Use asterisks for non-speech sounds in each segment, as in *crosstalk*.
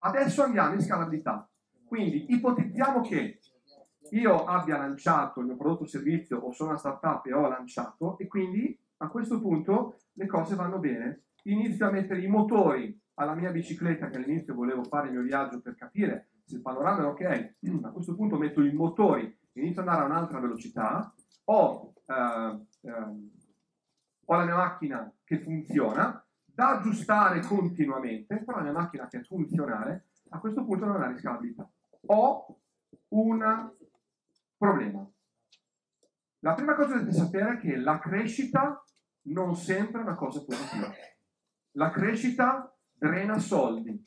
Adesso andiamo in scalabilità. Quindi ipotizziamo che io abbia lanciato il mio prodotto o servizio o sono una startup e ho lanciato e quindi a questo punto le cose vanno bene. Inizio a mettere i motori alla mia bicicletta che all'inizio volevo fare il mio viaggio per capire se il panorama è ok. *clears throat* A questo punto metto i motori, inizio ad andare a un'altra velocità, ho, eh, eh, ho la mia macchina che funziona, da aggiustare continuamente, però la mia macchina che è funzionale, a questo punto non ha riscalabilità. Ho un problema. La prima cosa dovete sapere è che la crescita non sempre è una cosa positiva. La crescita drena soldi,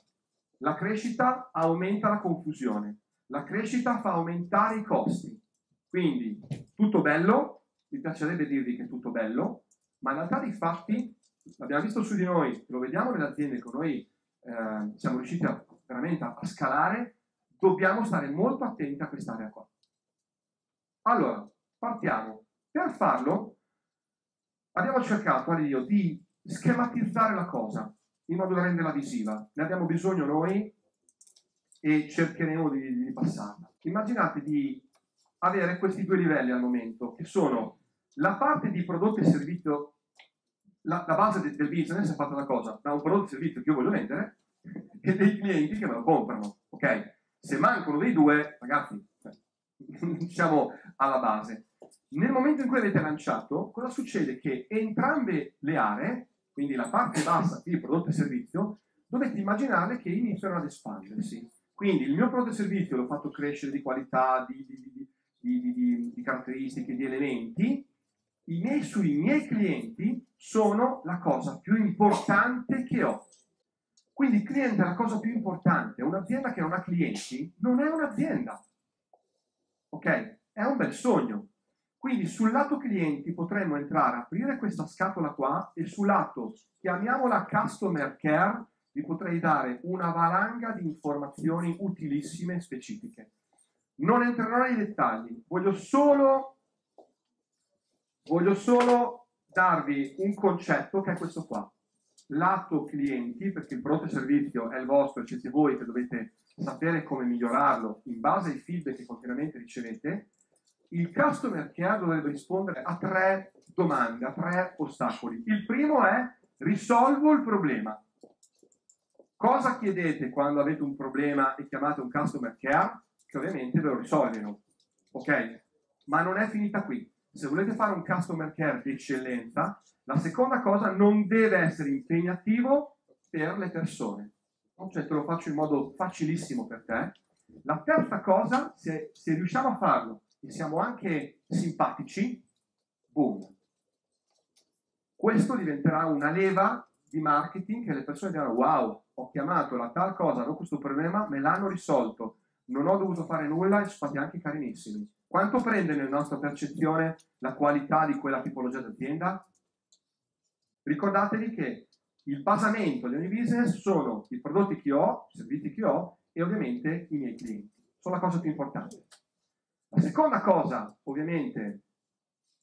la crescita aumenta la confusione, la crescita fa aumentare i costi. Quindi tutto bello, mi piacerebbe dirvi che è tutto bello, ma in realtà dei fatti l'abbiamo visto su di noi, lo vediamo nelle aziende che noi eh, siamo riusciti a, veramente a, a scalare, dobbiamo stare molto attenti a quest'area qua. Allora, partiamo. Per farlo abbiamo cercato all'io di schematizzare la cosa in modo da renderla visiva. Ne abbiamo bisogno noi e cercheremo di, di passarla. Immaginate di avere questi due livelli al momento, che sono la parte di prodotto e servizio la, la base de, del business è fatta da cosa? Da un prodotto o servizio che io voglio vendere e dei clienti che me lo comprano. Ok? Se mancano dei due, ragazzi, *laughs* diciamo alla base. Nel momento in cui avete lanciato, cosa succede? Che entrambe le aree, quindi la parte bassa di prodotto e servizio, dovete immaginare che iniziano ad espandersi. Quindi il mio prodotto e servizio l'ho fatto crescere di qualità, di, di, di, di caratteristiche, di elementi, i miei, sui miei clienti sono la cosa più importante che ho. Quindi il cliente è la cosa più importante. Un'azienda che non ha clienti non è un'azienda. Ok? È un bel sogno. Quindi sul lato clienti potremmo entrare, aprire questa scatola qua e sul lato, chiamiamola customer care, vi potrei dare una valanga di informazioni utilissime e specifiche. Non entrerò nei dettagli, voglio solo Voglio solo darvi un concetto che è questo qua. Lato clienti, perché il prodotto e servizio è il vostro siete voi che dovete sapere come migliorarlo in base ai feedback che continuamente ricevete, il customer care dovrebbe rispondere a tre domande, a tre ostacoli. Il primo è risolvo il problema. Cosa chiedete quando avete un problema e chiamate un customer care? Che ovviamente ve lo risolvono. Ok? Ma non è finita qui se volete fare un customer care di eccellenza, la seconda cosa non deve essere impegnativo per le persone. Cioè te lo faccio in modo facilissimo per te. La terza cosa, se, se riusciamo a farlo e siamo anche simpatici, boom. Questo diventerà una leva di marketing che le persone diranno wow, ho chiamato la tal cosa, ho questo problema, me l'hanno risolto, non ho dovuto fare nulla e sono stati anche carinissimi. Quanto prende nella nostra percezione la qualità di quella tipologia di azienda? Ricordatevi che il basamento di ogni business sono i prodotti che ho, i servizi che ho e ovviamente i miei clienti. Sono la cosa più importante. La seconda cosa, ovviamente,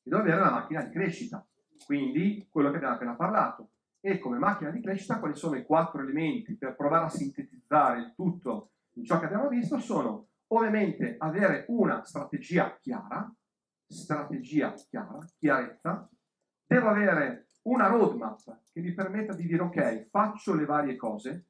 che devo avere è la macchina di crescita, quindi quello che abbiamo appena parlato. E come macchina di crescita, quali sono i quattro elementi per provare a sintetizzare il tutto in ciò che abbiamo visto? Sono Ovviamente avere una strategia chiara, strategia chiara, chiarezza, devo avere una roadmap che mi permetta di dire ok, faccio le varie cose.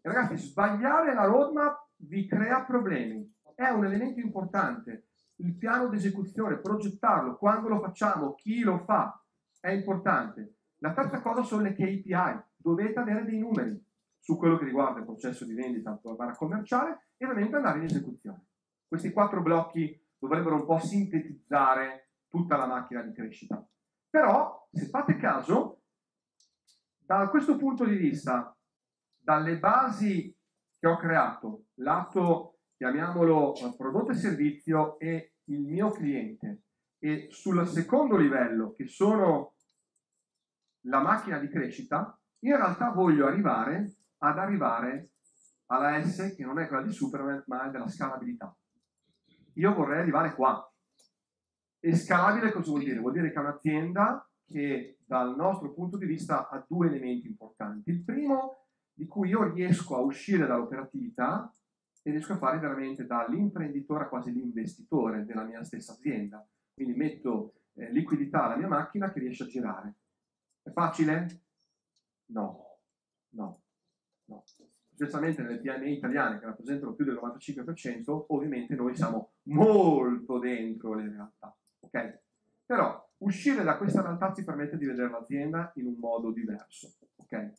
Ragazzi, sbagliare la roadmap vi crea problemi, è un elemento importante. Il piano di esecuzione, progettarlo, quando lo facciamo, chi lo fa, è importante. La terza cosa sono le KPI, dovete avere dei numeri su quello che riguarda il processo di vendita barra commerciale e ovviamente andare in esecuzione. Questi quattro blocchi dovrebbero un po' sintetizzare tutta la macchina di crescita. Però, se fate caso, da questo punto di vista, dalle basi che ho creato, lato, chiamiamolo prodotto e servizio e il mio cliente, e sul secondo livello, che sono la macchina di crescita, in realtà voglio arrivare ad arrivare alla S che non è quella di Superman ma è della scalabilità. Io vorrei arrivare qua. E scalabile cosa vuol dire? Vuol dire che è un'azienda che dal nostro punto di vista ha due elementi importanti. Il primo di cui io riesco a uscire dall'operatività e riesco a fare veramente dall'imprenditore a quasi l'investitore della mia stessa azienda. Quindi metto eh, liquidità alla mia macchina che riesce a girare. È facile? No, no, no. Specialmente nelle PMI italiane che rappresentano più del 95%, ovviamente noi siamo molto dentro le realtà. Ok? Però uscire da questa realtà ci permette di vedere l'azienda in un modo diverso. Ok?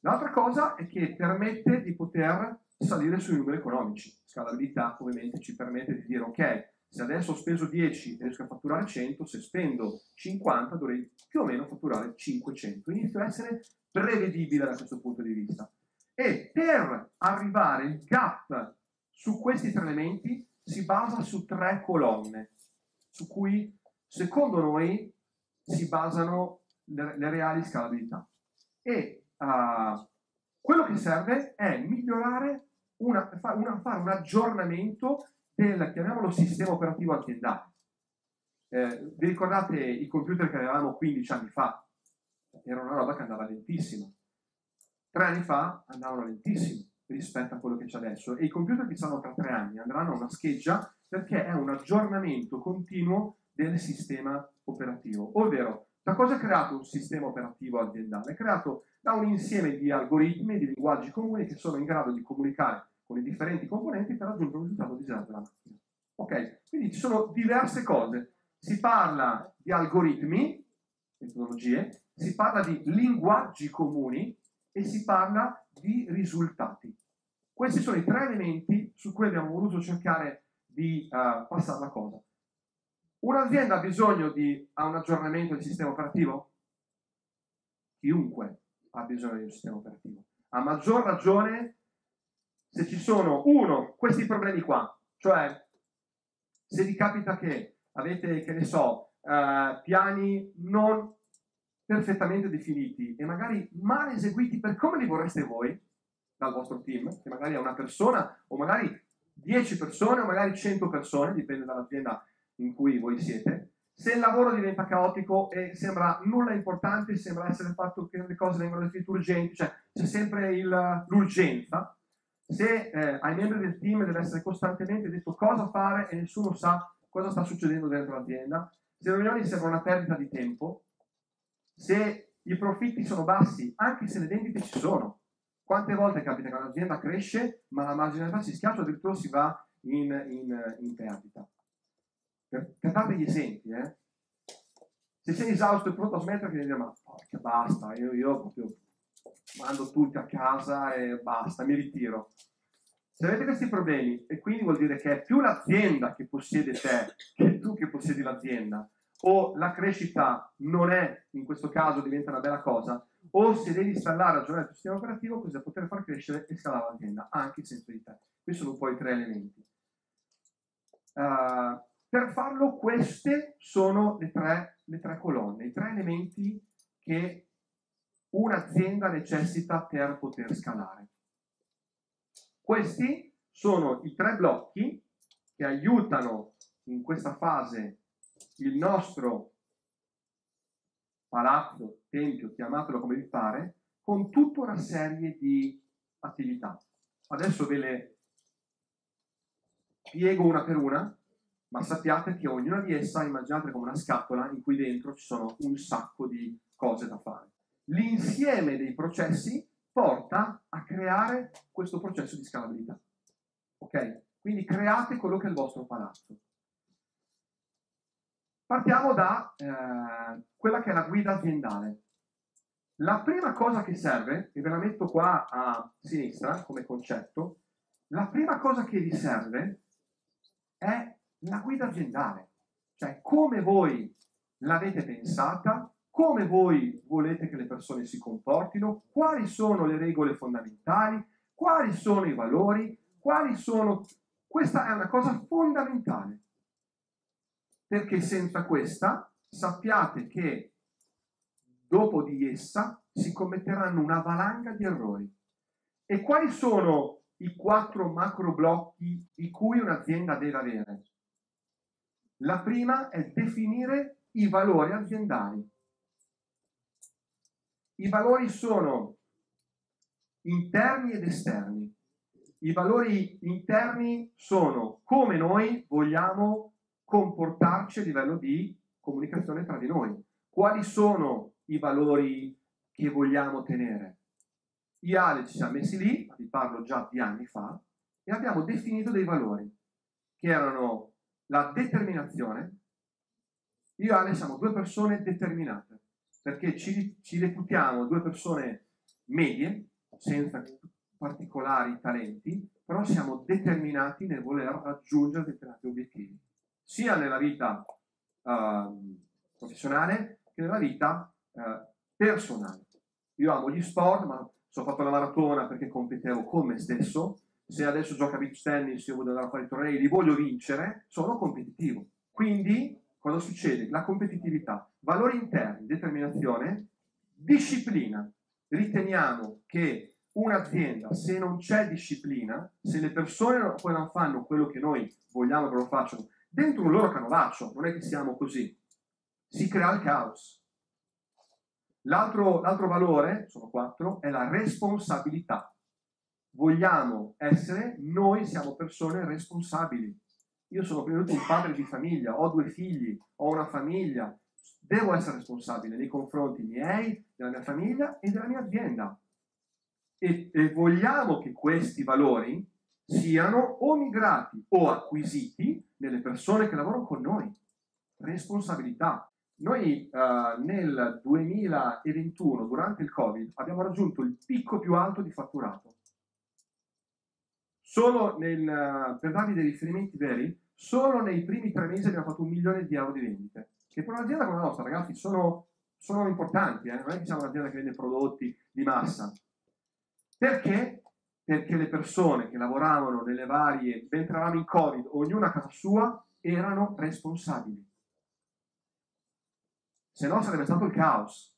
L'altra cosa è che permette di poter salire sui numeri economici. Scalabilità ovviamente ci permette di dire ok, se adesso ho speso 10 e riesco a fatturare 100, se spendo 50 dovrei più o meno fatturare 500. Inizio a essere prevedibile da questo punto di vista. E per arrivare il gap su questi tre elementi si basa su tre colonne, su cui secondo noi si basano le, le reali scalabilità. E uh, quello che serve è migliorare, una, una, fare un aggiornamento del, chiamiamolo, sistema operativo aziendale. Eh, vi ricordate i computer che avevamo 15 anni fa? Era una roba che andava lentissima. Tre anni fa andavano lentissimo rispetto a quello che c'è adesso e i computer che stanno tra tre anni andranno a una scheggia perché è un aggiornamento continuo del sistema operativo. Ovvero, da cosa è creato un sistema operativo aziendale? È creato da un insieme di algoritmi di linguaggi comuni che sono in grado di comunicare con i differenti componenti per raggiungere un risultato desiderato della macchina. Ok? Quindi ci sono diverse cose. Si parla di algoritmi, metodologie, si parla di linguaggi comuni e si parla di risultati. Questi sono i tre elementi su cui abbiamo voluto cercare di uh, passare la cosa. Un'azienda ha bisogno di un aggiornamento del sistema operativo? Chiunque ha bisogno di un sistema operativo. A maggior ragione se ci sono, uno, questi problemi qua, cioè se vi capita che avete, che ne so, uh, piani non perfettamente definiti e magari mal eseguiti per come li vorreste voi dal vostro team, che magari è una persona o magari 10 persone o magari 100 persone, dipende dall'azienda in cui voi siete, se il lavoro diventa caotico e sembra nulla importante, sembra essere fatto che le cose vengono definite urgenti, cioè c'è sempre il, l'urgenza, se eh, ai membri del team deve essere costantemente detto cosa fare e nessuno sa cosa sta succedendo dentro l'azienda, se le riunioni sembrano una perdita di tempo, se i profitti sono bassi, anche se le vendite ci sono. Quante volte capita che un'azienda cresce, ma la marginalità si schiaccia addirittura si va in, in, in perdita? Per, per dare degli esempi, eh? se sei esausto e pronto a smettere, devi dire, ma porca basta, io, io proprio mando tutti a casa e basta, mi ritiro. Se avete questi problemi, e quindi vuol dire che è più l'azienda che possiede te che tu che possiedi l'azienda, o la crescita non è, in questo caso diventa una bella cosa, o se devi installare aggiornare il sistema operativo, così da poter far crescere e scalare l'azienda, anche senza di te. Questi sono un po' i tre elementi. Uh, per farlo queste sono le tre, le tre colonne, i tre elementi che un'azienda necessita per poter scalare. Questi sono i tre blocchi che aiutano in questa fase il nostro palazzo, tempio, chiamatelo come vi pare, con tutta una serie di attività. Adesso ve le spiego una per una, ma sappiate che ognuna di esse immaginate come una scatola in cui dentro ci sono un sacco di cose da fare. L'insieme dei processi porta a creare questo processo di scalabilità. Ok? Quindi create quello che è il vostro palazzo. Partiamo da eh, quella che è la guida aziendale. La prima cosa che serve, e ve la metto qua a sinistra come concetto, la prima cosa che vi serve è la guida aziendale, cioè come voi l'avete pensata, come voi volete che le persone si comportino, quali sono le regole fondamentali, quali sono i valori, quali sono... Questa è una cosa fondamentale perché senza questa sappiate che dopo di essa si commetteranno una valanga di errori. E quali sono i quattro macro blocchi di cui un'azienda deve avere? La prima è definire i valori aziendali. I valori sono interni ed esterni. I valori interni sono come noi vogliamo comportarci a livello di comunicazione tra di noi. Quali sono i valori che vogliamo tenere? Io e Ale ci siamo messi lì, vi parlo già di anni fa, e abbiamo definito dei valori che erano la determinazione. Io e Ale siamo due persone determinate, perché ci, ci reputiamo due persone medie, senza particolari talenti, però siamo determinati nel voler raggiungere determinati obiettivi, sia nella vita uh, professionale che nella vita uh, personale. Io amo gli sport, ma sono fatto la maratona perché competevo con me stesso. Se adesso gioco a beach tennis, io voglio andare a fare i tornei, li voglio vincere, sono competitivo. Quindi, cosa succede? La competitività, valori interni, determinazione, disciplina. Riteniamo che un'azienda, se non c'è disciplina, se le persone non fanno quello che noi vogliamo che lo facciano, dentro un loro canovaccio, non è che siamo così, si crea il caos. L'altro, l'altro valore, sono quattro, è la responsabilità. Vogliamo essere, noi siamo persone responsabili. Io sono prima di tutto un padre di famiglia, ho due figli, ho una famiglia, devo essere responsabile nei confronti miei, della mia famiglia e della mia azienda. E, e vogliamo che questi valori siano o migrati o acquisiti nelle persone che lavorano con noi. Responsabilità. Noi uh, nel 2021, durante il Covid, abbiamo raggiunto il picco più alto di fatturato. Solo nel, per darvi dei riferimenti veri, solo nei primi tre mesi abbiamo fatto un milione di euro di vendite, che per un'azienda come la nostra, ragazzi, sono, sono importanti, eh? non è che siamo un'azienda che vende prodotti di massa. Perché? Perché le persone che lavoravano nelle varie, mentre eravamo in Covid, ognuna a casa sua, erano responsabili se no sarebbe stato il caos.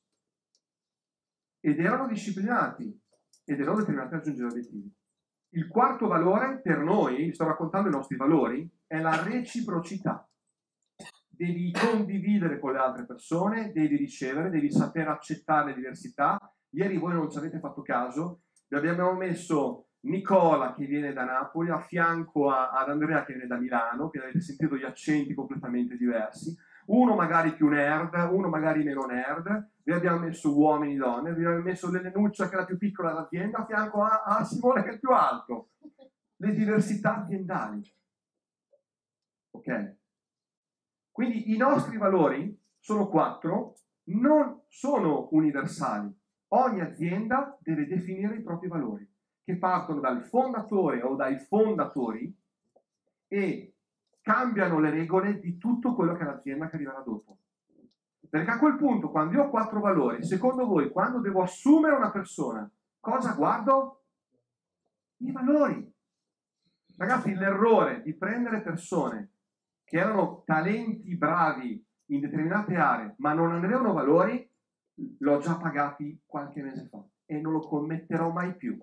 Ed erano disciplinati ed erano determinati a raggiungere obiettivi. Il quarto valore per noi, vi sto raccontando i nostri valori, è la reciprocità. Devi condividere con le altre persone, devi ricevere, devi saper accettare le diversità. Ieri voi non ci avete fatto caso, vi abbiamo messo Nicola che viene da Napoli a fianco a, ad Andrea che viene da Milano, che avete sentito gli accenti completamente diversi uno magari più nerd, uno magari meno nerd, vi abbiamo messo uomini e donne, vi abbiamo messo l'Elenuccia che è la più piccola dell'azienda a fianco a, a Simone che è più alto. Le diversità aziendali. Ok? Quindi i nostri valori sono quattro, non sono universali. Ogni azienda deve definire i propri valori, che partono dal fondatore o dai fondatori e cambiano le regole di tutto quello che è l'azienda che arriverà dopo. Perché a quel punto, quando io ho quattro valori, secondo voi, quando devo assumere una persona, cosa guardo? I valori. Ragazzi, l'errore di prendere persone che erano talenti bravi in determinate aree, ma non avevano valori, l'ho già pagati qualche mese fa e non lo commetterò mai più.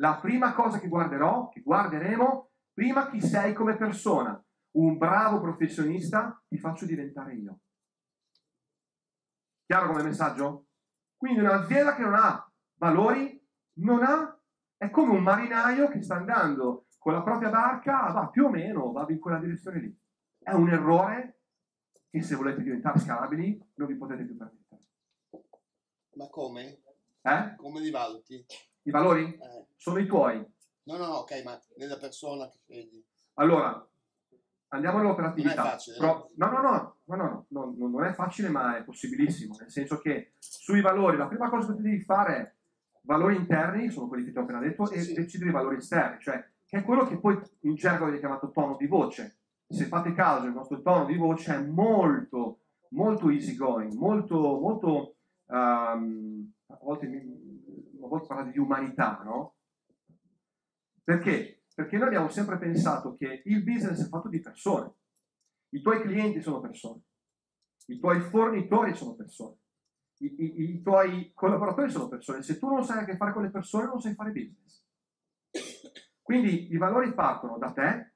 La prima cosa che guarderò, che guarderemo, Prima chi sei come persona, un bravo professionista, ti faccio diventare io. Chiaro come messaggio? Quindi un'azienda che non ha valori, non ha, è come un marinaio che sta andando con la propria barca, va più o meno, va in quella direzione lì. È un errore che se volete diventare scalabili non vi potete più permettere. Ma come? Eh? Come li valuti? I valori? Eh. Sono i tuoi. No, no, no, ok, ma nella persona che scegli. Allora, andiamo all'operatività. Non è facile, Pro- no, no, no, no, no, no, no, non è facile, ma è possibilissimo. Nel senso che sui valori, la prima cosa che devi fare è valori interni, sono quelli che ti ho appena detto, e Sì. decidere i valori esterni, cioè che è quello che poi in gergo viene chiamato tono di voce. Se fate caso, il nostro tono di voce è molto, molto easy going, molto, molto, ehm, a volte, a volte parlate di umanità, no? Perché? Perché noi abbiamo sempre pensato che il business è fatto di persone. I tuoi clienti sono persone, i tuoi fornitori sono persone, i, i- i tuoi collaboratori sono persone. Se tu non sai a che fare con le persone, non sai fare business. Quindi i valori partono da te,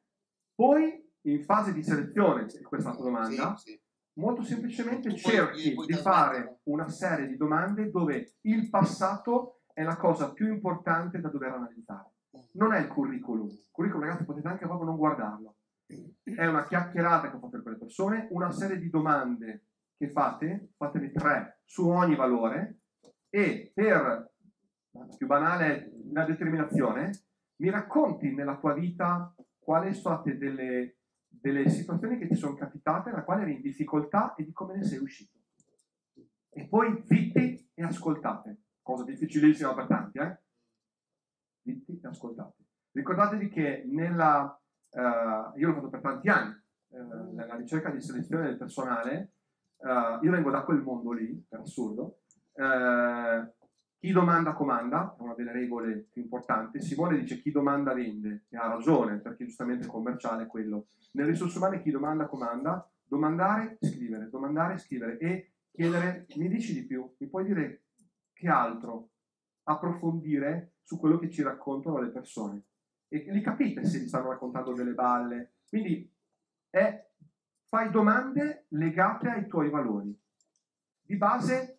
poi in fase di selezione, questa è la tua domanda, Sì, sì. Molto semplicemente cerchi di fare una serie di domande dove il passato è la cosa più importante da dover analizzare. Non è il curriculum. Il curriculum, ragazzi, potete anche proprio non guardarlo. È una chiacchierata che fate con le persone, una serie di domande che fate, fatene tre su ogni valore, e per la più banale la determinazione, mi racconti nella tua vita quali sono state delle, delle situazioni che ti sono capitate, nella quale eri in difficoltà e di come ne sei uscito. E poi zitti e ascoltate, cosa difficilissima per tanti, eh? Zitti e ascoltate. Ricordatevi che nella, uh, io l'ho fatto per tanti anni, uh, nella ricerca di selezione del personale, uh, io vengo da quel mondo lì, per assurdo, chi domanda comanda, è una delle regole più importanti. Simone dice chi domanda vende, e ha ragione, perché giustamente il commerciale è quello. Nelle risorse umane chi domanda comanda, domandare, scrivere, domandare, scrivere e chiedere, mi dici di più, mi puoi dire che altro, approfondire su quello che ci raccontano le persone. E li capite se vi stanno raccontando delle balle. Quindi è, fai domande legate ai tuoi valori. Di base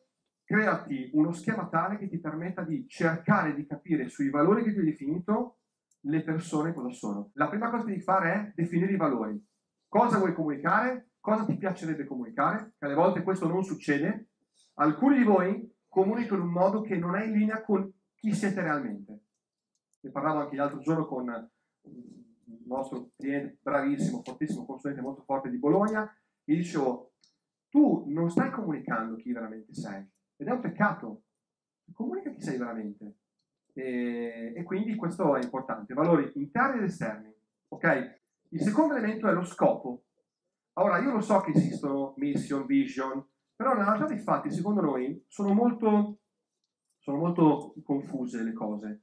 creati uno schema tale che ti permetta di cercare di capire sui valori che ti hai definito le persone cosa sono. La prima cosa che devi fare è definire i valori. Cosa vuoi comunicare? Cosa ti piacerebbe comunicare? Che alle volte questo non succede. Alcuni di voi comunicano in un modo che non è in linea con chi siete realmente. Ne parlavo anche l'altro giorno con un nostro cliente bravissimo, fortissimo, consulente molto forte di Bologna, gli dicevo, tu non stai comunicando chi veramente sei, ed è un peccato. Comunica chi sei veramente. E, e, quindi questo è importante. Valori interni ed esterni. Ok? Il secondo elemento è lo scopo. Ora, io lo so che esistono mission, vision, però nella realtà dei fatti, secondo noi, sono molto, sono molto confuse le cose.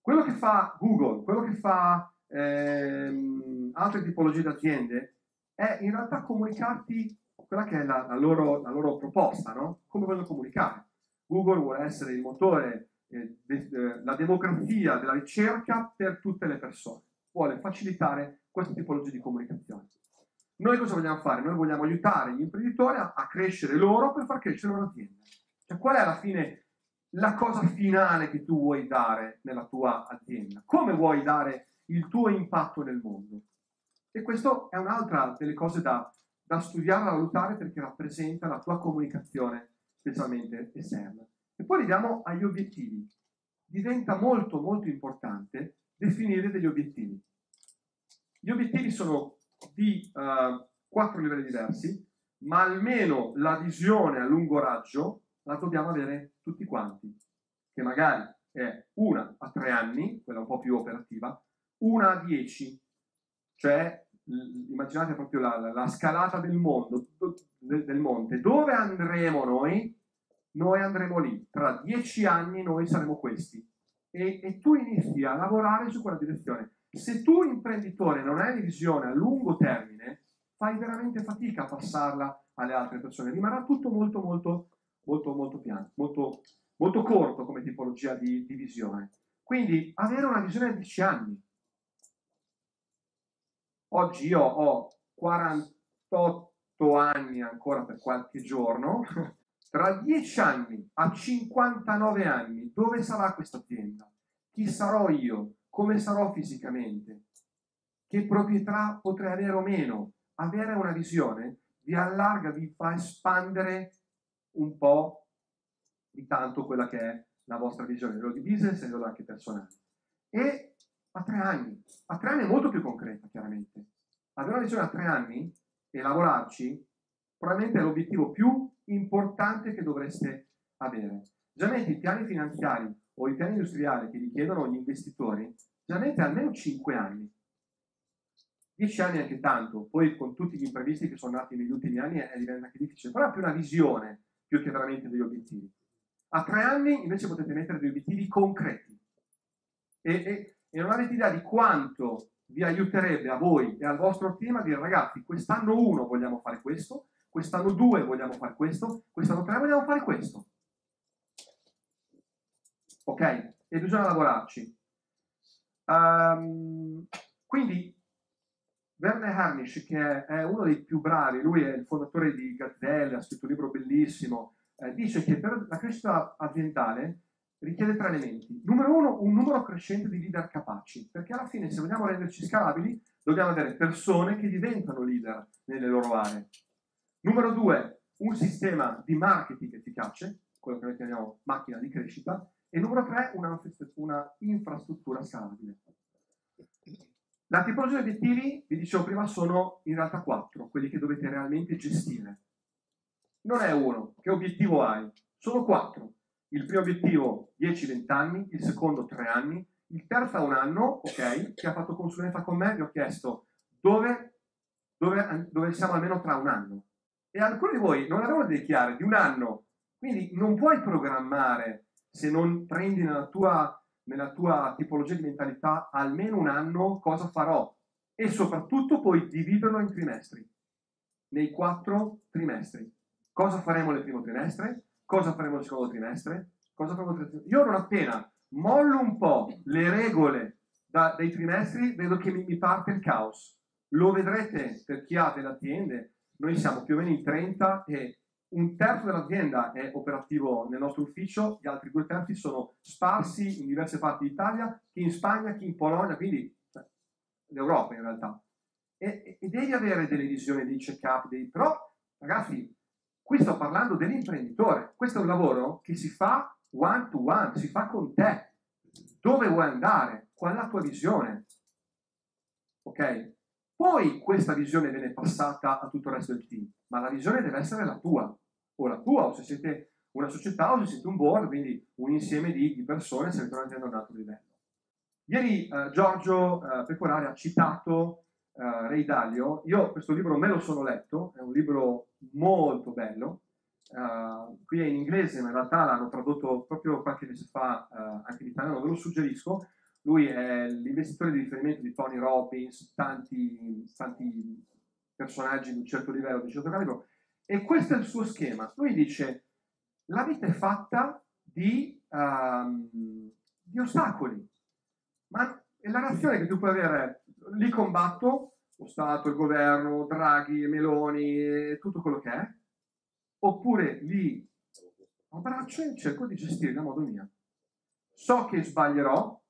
Quello che fa Google, quello che fa ehm, altre tipologie di aziende, è in realtà comunicarti quella che è la, la, loro, la loro, proposta, no? come vogliono comunicare. Google vuole essere il motore, eh, de, de, la democrazia della ricerca per tutte le persone, vuole facilitare questa tipologia di comunicazione. Noi cosa vogliamo fare? Noi vogliamo aiutare gli imprenditori a, a crescere loro per far crescere la loro azienda. Cioè, qual è alla fine la cosa finale che tu vuoi dare nella tua azienda? Come vuoi dare il tuo impatto nel mondo? E questa è un'altra delle cose da, da studiare, da valutare perché rappresenta la tua comunicazione, specialmente esterna. E poi arriviamo agli obiettivi. Diventa molto molto importante definire degli obiettivi. Gli obiettivi sono di uh, quattro livelli diversi, ma almeno la visione a lungo raggio la dobbiamo avere tutti quanti, che magari è una a tre anni, quella un po' più operativa, una a dieci, cioè immaginate proprio la, la, la scalata del mondo, del, del, monte, dove andremo noi? Noi andremo lì, tra dieci anni noi saremo questi. E, e tu inizi a lavorare su quella direzione. Se tu imprenditore non hai visione a lungo termine, fai veramente fatica a passarla alle altre persone, rimarrà tutto molto molto molto molto piano, molto, molto corto come tipologia di, di visione. Quindi avere una visione a 10 anni, Oggi io ho 48 anni ancora per qualche giorno. *laughs* Tra 10 anni a 59 anni, dove sarà questa azienda? Chi sarò io? Come sarò fisicamente? Che proprietà potrei avere o meno? Avere una visione vi allarga, vi fa espandere un po' di tanto quella che è la vostra visione, lo di business e anche personale. E a tre anni. A tre anni è molto più concreta, chiaramente. Avere una visione a tre anni e lavorarci probabilmente è l'obiettivo più importante che dovreste avere. Generalmente i piani finanziari o i piani industriali che richiedono gli investitori, generalmente almeno cinque anni. Dieci anni è anche tanto, poi con tutti gli imprevisti che sono nati negli ultimi anni è, diventa anche difficile, però è più una visione più che veramente degli obiettivi. A tre anni invece potete mettere degli obiettivi concreti e, e e non avete idea di quanto vi aiuterebbe a voi e al vostro team a dire ragazzi, quest'anno 1 vogliamo fare questo, quest'anno 2 vogliamo fare questo, quest'anno 3 vogliamo fare questo. Ok? E bisogna lavorarci. Um, quindi Werner Hernisch, che è uno dei più bravi, lui è il fondatore di Gazelle, ha scritto un libro bellissimo, eh, dice che per la crescita aziendale richiede tre elementi. Numero uno, un numero crescente di leader capaci, perché alla fine se vogliamo renderci scalabili dobbiamo avere persone che diventano leader nelle loro aree. Numero due, un sistema di marketing efficace, quello che noi chiamiamo macchina di crescita, e numero tre, una, una infrastruttura scalabile. La tipologia di obiettivi, vi dicevo prima, sono in realtà quattro, quelli che dovete realmente gestire. Non è uno, che obiettivo hai? Sono quattro. Il primo obiettivo 10-20 anni, il secondo 3 anni, il terzo un anno, ok, che ha fatto consulenza con me, gli ho chiesto dove, dove, dove siamo almeno tra un anno. E alcuni di voi non avevano idee chiare di un anno, quindi non puoi programmare se non prendi nella tua, nella tua tipologia di mentalità almeno un anno cosa farò e soprattutto puoi dividerlo in trimestri, nei quattro trimestri. Cosa faremo nel primo trimestre? Cosa faremo nel secondo trimestre? Cosa faremo nel trimestre? Io non appena mollo un po' le regole da, dei trimestri, vedo che mi, mi, parte il caos. Lo vedrete per chi ha delle aziende. Noi siamo più o meno in 30 e un terzo dell'azienda è operativo nel nostro ufficio, gli altri due terzi sono sparsi in diverse parti d'Italia, chi in Spagna, chi in Polonia, quindi cioè, l'Europa in realtà. E, e, devi avere delle visioni, dei check-up, dei... però ragazzi, qui sto parlando dell'imprenditore, questo è un lavoro che si fa one to one, si fa con te. Dove vuoi andare? Qual è la tua visione? Ok? Poi questa visione viene passata a tutto il resto del team, ma la visione deve essere la tua, o la tua, o se siete una società o se siete un board, quindi un insieme di, di persone se avete un'azienda a un altro livello. Ieri eh, Giorgio eh, Pecorari ha citato eh, Ray Dalio, io questo libro me lo sono letto, è un libro molto bello, Uh, qui è in inglese, ma in realtà l'hanno tradotto proprio qualche mese fa uh, anche in italiano, ve lo suggerisco. Lui è l'investitore di riferimento di Tony Robbins, tanti, tanti personaggi di un certo livello, di un certo calibro, e questo è il suo schema. Lui dice, la vita è fatta di, um, di ostacoli, ma la reazione che tu puoi avere, li combatto, lo Stato, il governo, Draghi, Meloni, tutto quello che è, oppure li abbraccio e cerco di gestire a modo mio. So che sbaglierò,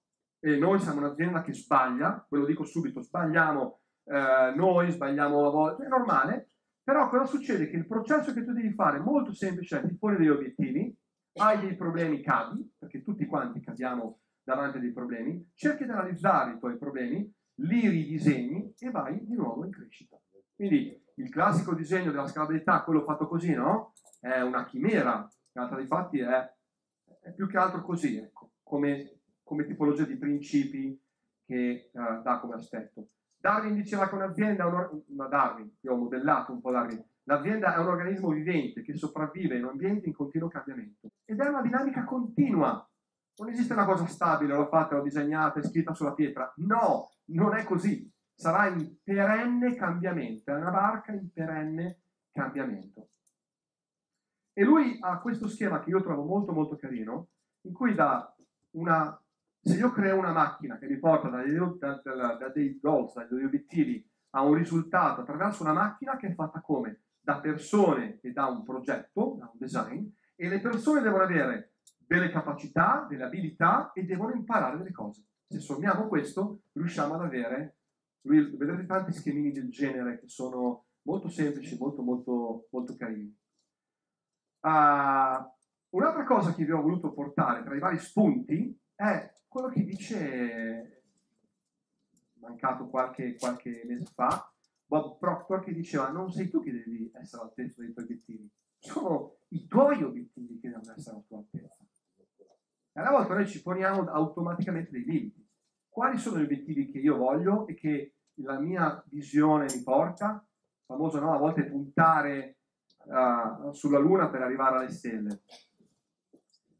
e noi siamo un'azienda che sbaglia, ve lo dico subito, sbagliamo eh, noi, sbagliamo a volte, è normale, però cosa succede? Che il processo che tu devi fare è molto semplice, ti poni degli obiettivi, hai dei problemi, cadi, perché tutti quanti cadiamo davanti a dei problemi, cerchi di analizzare i tuoi problemi, li ridisegni e vai di nuovo in crescita. Quindi il classico disegno della scalabilità, quello fatto così, no? È una chimera, in realtà dei fatti è, è più che altro così, ecco, come, come tipologia di principi che uh, dà come aspetto. Darwin diceva che un'azienda, una Darwin, io ho modellato un po' Darwin, l'azienda è un organismo vivente che sopravvive in un ambiente in continuo cambiamento ed è una dinamica continua. Non esiste una cosa stabile, l'ho fatta, l'ho disegnata, è scritta sulla pietra. No, non è così sarà in perenne cambiamento, è una barca in perenne cambiamento. E lui ha questo schema che io trovo molto molto carino, in cui da una, se io creo una macchina che mi porta da, da, da, da dei goals, dagli obiettivi, a un risultato attraverso una macchina che è fatta come? Da persone e da un progetto, da un design, e le persone devono avere delle capacità, delle abilità e devono imparare delle cose. Se sommiamo questo, riusciamo ad avere vedrete tanti schemini del genere che sono molto semplici, molto molto molto carini. Uh, un'altra cosa che vi ho voluto portare tra i vari spunti è quello che dice, mancato qualche, qualche mese fa, Bob Proctor che diceva non sei tu che devi essere all'altezza dei tuoi obiettivi, sono i tuoi obiettivi che devono essere alla tua altezza. E alla volta noi ci poniamo automaticamente dei limiti quali sono gli obiettivi che io voglio e che la mia visione mi porta, famoso no, a volte puntare uh, sulla luna per arrivare alle stelle.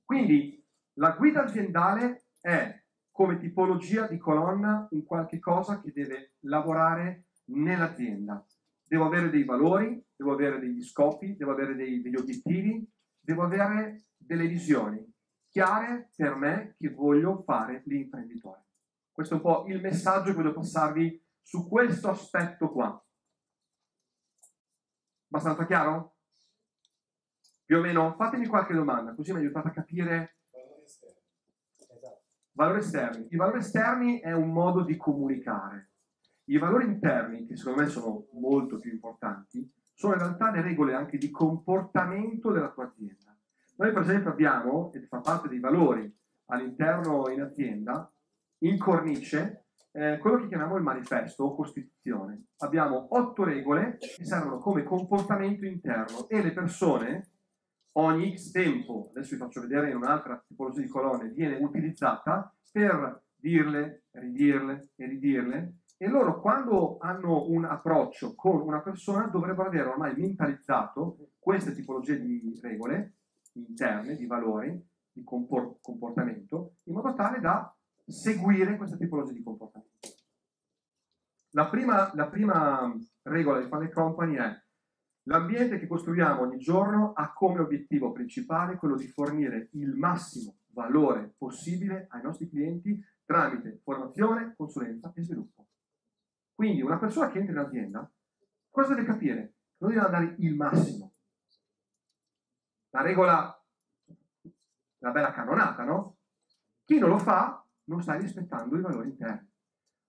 Quindi la guida aziendale è come tipologia di colonna un qualche cosa che deve lavorare nell'azienda. Devo avere dei valori, devo avere degli scopi, devo avere dei, degli obiettivi, devo avere delle visioni chiare per me che voglio fare l'imprenditore. Questo è un po' il messaggio che voglio passarvi su questo aspetto qua. Abbastanza chiaro? Più o meno, fatemi qualche domanda, così mi aiutate a capire Valori esterni. I valori esterni è un modo di comunicare. I valori interni, che secondo me sono molto più importanti, sono in realtà le regole anche di comportamento della tua azienda. Noi per esempio abbiamo, e fa parte dei valori all'interno in azienda, in cornice, eh, quello che chiamiamo il manifesto o costituzione. Abbiamo otto regole che servono come comportamento interno e le persone ogni X tempo, adesso vi faccio vedere in un'altra tipologia di colonne, viene utilizzata per dirle, ridirle e ridirle e loro quando hanno un approccio con una persona dovrebbero avere ormai mentalizzato queste tipologie di regole interne, di valori, di comportamento, in modo tale da seguire questa tipologia di comportamento. La prima, la prima regola di Funnel Company è l'ambiente che costruiamo ogni giorno ha come obiettivo principale quello di fornire il massimo valore possibile ai nostri clienti tramite formazione, consulenza e sviluppo. Quindi una persona che entra in azienda, cosa deve capire? Noi dobbiamo dare il massimo. La regola, la bella cannonata, no? Chi non lo fa non sta rispettando i valori interni.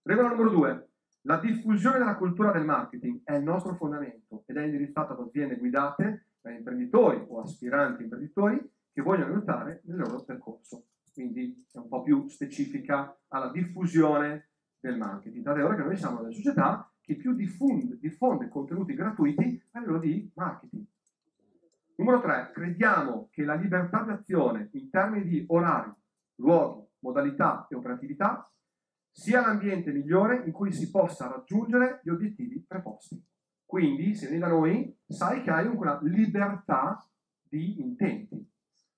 Regola numero due, la diffusione della cultura del marketing è il nostro fondamento ed è indirizzata ad aziende guidate da imprenditori o aspiranti imprenditori che vogliono aiutare nel loro percorso. Quindi è un po' più specifica alla diffusione del marketing. Tant'è ora che noi siamo una società che più diffonde, diffonde contenuti gratuiti a livello di marketing. Numero 3, crediamo che la libertà di azione in termini di orari, luoghi, modalità e operatività sia l'ambiente migliore in cui si possa raggiungere gli obiettivi preposti. Quindi, se vieni da noi, sai che hai una libertà di intenti.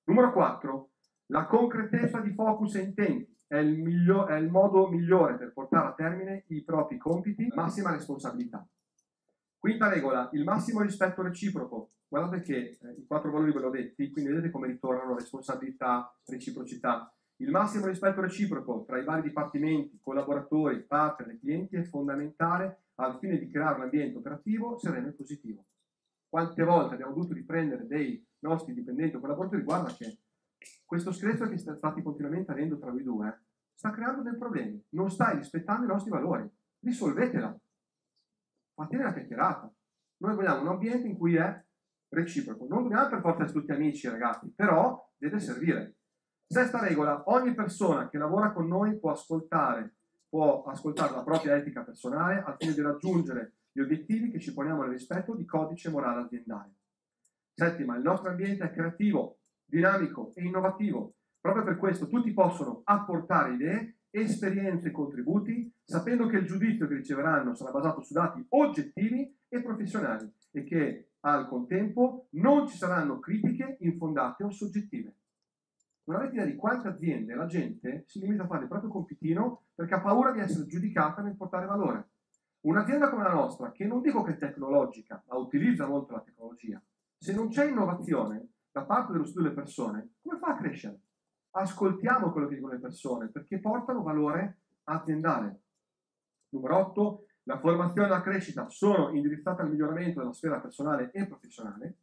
Numero 4, la concretezza di focus e intenti è il, miglior, è il modo migliore per portare a termine i propri compiti, massima responsabilità. Quinta regola, il massimo rispetto reciproco. Guardate che eh, i quattro valori ve l'ho detti, quindi vedete come ritornano responsabilità, reciprocità. Il massimo rispetto reciproco tra i vari dipartimenti, collaboratori, partner e clienti è fondamentale al fine di creare un ambiente operativo sereno e positivo. Quante volte abbiamo dovuto riprendere dei nostri dipendenti o collaboratori, guarda che questo scherzo che state continuamente avendo tra voi due sta creando dei problemi, non stai rispettando i nostri valori, risolvetela, fatene una chiacchierata. Noi vogliamo un ambiente in cui è reciproco, non dobbiamo per forza essere tutti amici ragazzi, però deve servire. Sesta regola, ogni persona che lavora con noi può ascoltare, può ascoltare la propria etica personale al fine di raggiungere gli obiettivi che ci poniamo nel rispetto di codice morale aziendale. Settima, il nostro ambiente è creativo, dinamico e innovativo. Proprio per questo tutti possono apportare idee, esperienze e contributi, sapendo che il giudizio che riceveranno sarà basato su dati oggettivi e professionali e che al contempo non ci saranno critiche infondate o soggettive. Non avete idea di quante aziende la gente si limita a fare il proprio compitino perché ha paura di essere giudicata nel portare valore. Un'azienda come la nostra, che non dico che è tecnologica, ma utilizza molto la tecnologia, se non c'è innovazione, da parte dello studio delle persone, come fa a crescere? Ascoltiamo quello che dicono le persone perché portano valore aziendale. Numero 8, la formazione e la crescita sono indirizzate al miglioramento della sfera personale e professionale,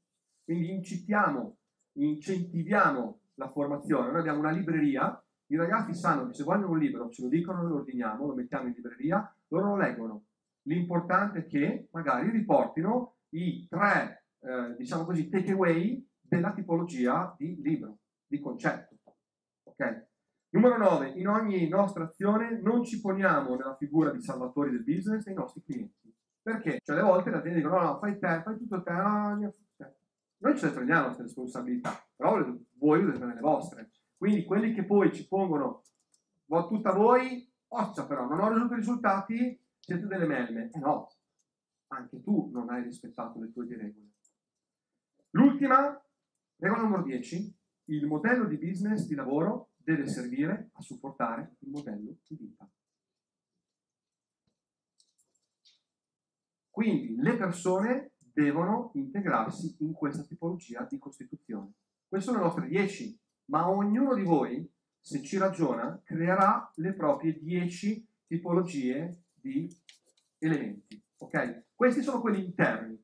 quindi incitiamo, incentiviamo la formazione. Noi abbiamo una libreria, i ragazzi sanno che se vogliono un libro ce lo dicono, lo ordiniamo, lo mettiamo in libreria, loro lo leggono. L'importante è che magari riportino i tre, eh, diciamo così, takeaway della tipologia di libro, di concetto. Okay? Numero 9. In ogni nostra azione non ci poniamo nella figura di salvatori del business dei nostri clienti. Perché? Cioè, alle volte le aziende dicono: no, no, fai te, fai tutto te, no, noi ce le prendiamo queste responsabilità, però voi dovete prendere le vostre. Quindi quelli che poi ci pongono tutta voi, occia però, non ho raggiunto i risultati, siete delle melme. Eh no, anche tu non hai rispettato le tue regole. L'ultima Regola numero 10. Il modello di business, di lavoro, deve servire a supportare il modello di vita. Quindi le persone devono integrarsi in questa tipologia di costituzione. Queste sono le nostre 10, ma ognuno di voi, se ci ragiona, creerà le proprie 10 tipologie di elementi. Ok? Questi sono quelli interni.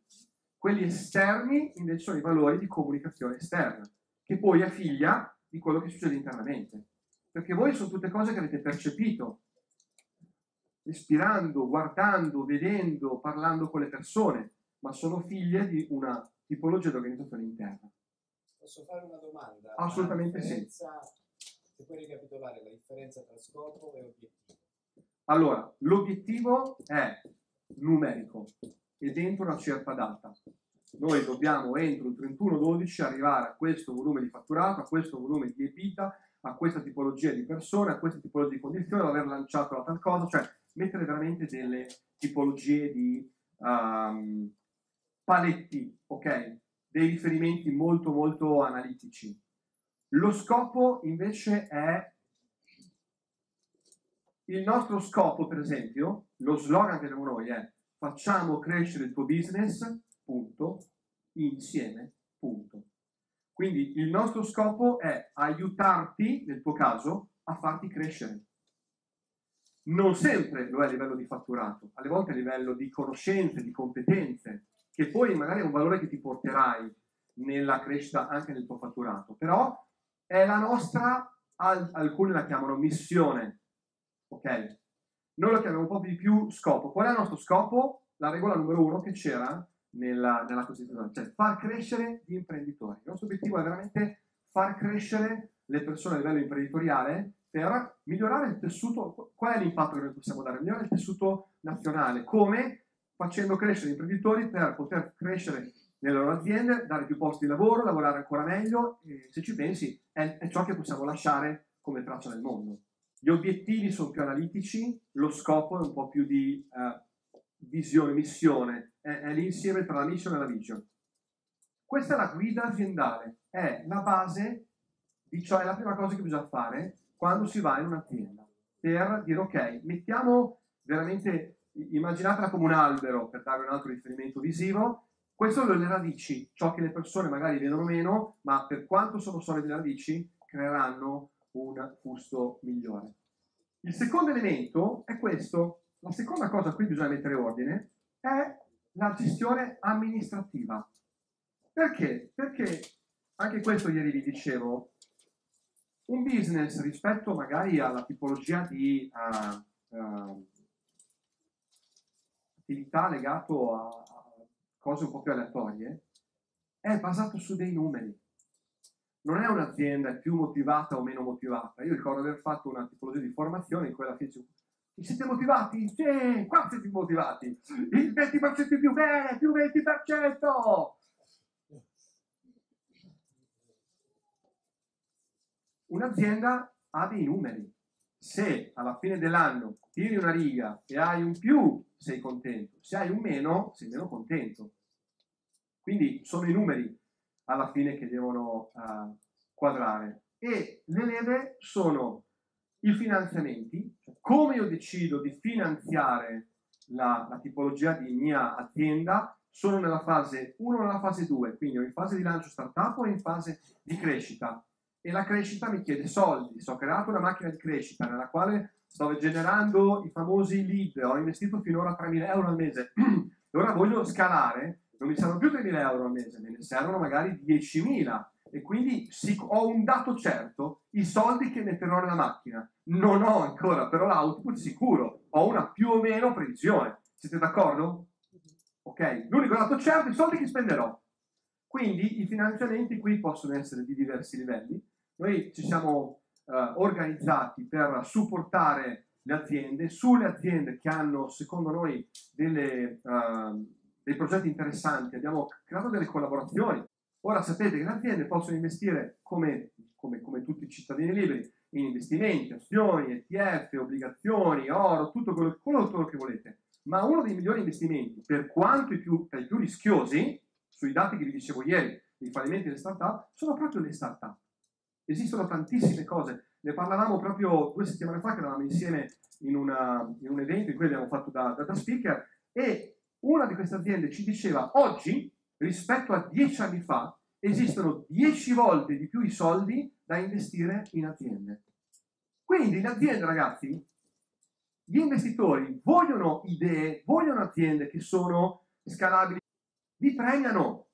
Quelli esterni invece sono i valori di comunicazione esterna, che poi è figlia di quello che succede internamente. perché voi sono tutte cose che avete percepito, respirando, guardando, vedendo, parlando con le persone, ma sono figlie di una tipologia di organizzazione interna. Posso fare una domanda? Assolutamente sì. Se puoi ricapitolare la differenza tra scopo e obiettivo. Allora, l'obiettivo è numerico e dentro una certa data. Noi dobbiamo entro il 31-12 arrivare a questo volume di fatturato, a questo volume di EBITDA, a questa tipologia di persone, a questa tipologia di condizioni, aver lanciato la tal cosa, cioè mettere veramente delle tipologie di um, paletti, ok? Dei riferimenti molto molto analitici. Lo scopo invece è il nostro scopo, per esempio, lo slogan che abbiamo noi è facciamo crescere il tuo business, punto, insieme, punto. Quindi il nostro scopo è aiutarti, nel tuo caso, a farti crescere. Non sempre lo è a livello di fatturato, alle volte a livello di conoscenze, di competenze, che poi magari è un valore che ti porterai nella crescita anche nel tuo fatturato, però è la nostra, alcuni la chiamano missione, ok? Noi lo chiamiamo un po' di più scopo. Qual è il nostro scopo? La regola numero uno che c'era nella, nella Costituzione, cioè far crescere gli imprenditori. Il nostro obiettivo è veramente far crescere le persone a livello imprenditoriale per migliorare il tessuto. Qual è l'impatto che noi possiamo dare? Migliorare il tessuto nazionale. Come? Facendo crescere gli imprenditori per poter crescere nelle loro aziende, dare più posti di lavoro, lavorare ancora meglio. E se ci pensi, è, è ciò che possiamo lasciare come traccia nel mondo. Gli obiettivi sono più analitici, lo scopo è un po' più di uh, visione, missione, è, è, l'insieme tra la mission e la vision. Questa è la guida aziendale, è la base di ciò, è la prima cosa che bisogna fare quando si va in un'azienda, per dire ok, mettiamo veramente, immaginatela come un albero, per dare un altro riferimento visivo, questo sono le radici, ciò che le persone magari vedono meno, ma per quanto sono solide le radici, creeranno un fusto migliore. Il secondo elemento è questo. La seconda cosa a cui bisogna mettere ordine è la gestione amministrativa. Perché? Perché anche questo ieri vi dicevo, un business rispetto magari alla tipologia di uh, uh, attività legato a, cose un po' più aleatorie è basato su dei numeri non è un'azienda più motivata o meno motivata. Io ricordo di aver fatto una tipologia di formazione in quella che dicevo, siete motivati? Sì, qua siete motivati. Il 20% in più, bene, più 20%. Un'azienda ha dei numeri. Se alla fine dell'anno tiri una riga e hai un più, sei contento. Se hai un meno, sei meno contento. Quindi sono i numeri alla fine che devono uh, quadrare. E le leve sono i finanziamenti, cioè come io decido di finanziare la, la, tipologia di mia azienda, sono nella fase 1 o nella fase 2, quindi o in fase di lancio startup o in fase di crescita. E la crescita mi chiede soldi, so, ho creato una macchina di crescita nella quale sto generando i famosi lead, ho investito finora 3.000 euro al mese, e *clears throat* ora voglio scalare non mi servono più 3.000 euro al mese, me ne servono magari 10.000 e quindi ho un dato certo, i soldi che metterò nella macchina. Non ho ancora però l'output sicuro, ho una più o meno previsione. Siete d'accordo? Ok, l'unico dato certo, i soldi che spenderò. Quindi i finanziamenti qui possono essere di diversi livelli. Noi ci siamo uh, organizzati per supportare le aziende, sulle aziende che hanno, secondo noi, delle... Uh, dei progetti interessanti, abbiamo creato delle collaborazioni. Ora sapete che le aziende possono investire come, come, come tutti i cittadini liberi in investimenti, azioni, ETF, obbligazioni, oro, tutto quello, quello che volete. Ma uno dei migliori investimenti, per quanto i più, tra i più rischiosi, sui dati che vi dicevo ieri, dei fallimenti delle start-up, sono proprio le start-up. Esistono tantissime cose. Ne parlavamo proprio due settimane fa che eravamo insieme in, una, in un evento in cui abbiamo fatto da, da, speaker e una di queste aziende ci diceva oggi, rispetto a dieci anni fa, esistono dieci volte di più i soldi da investire in aziende. Quindi le aziende, ragazzi, gli investitori vogliono idee, vogliono aziende che sono scalabili, vi premiano.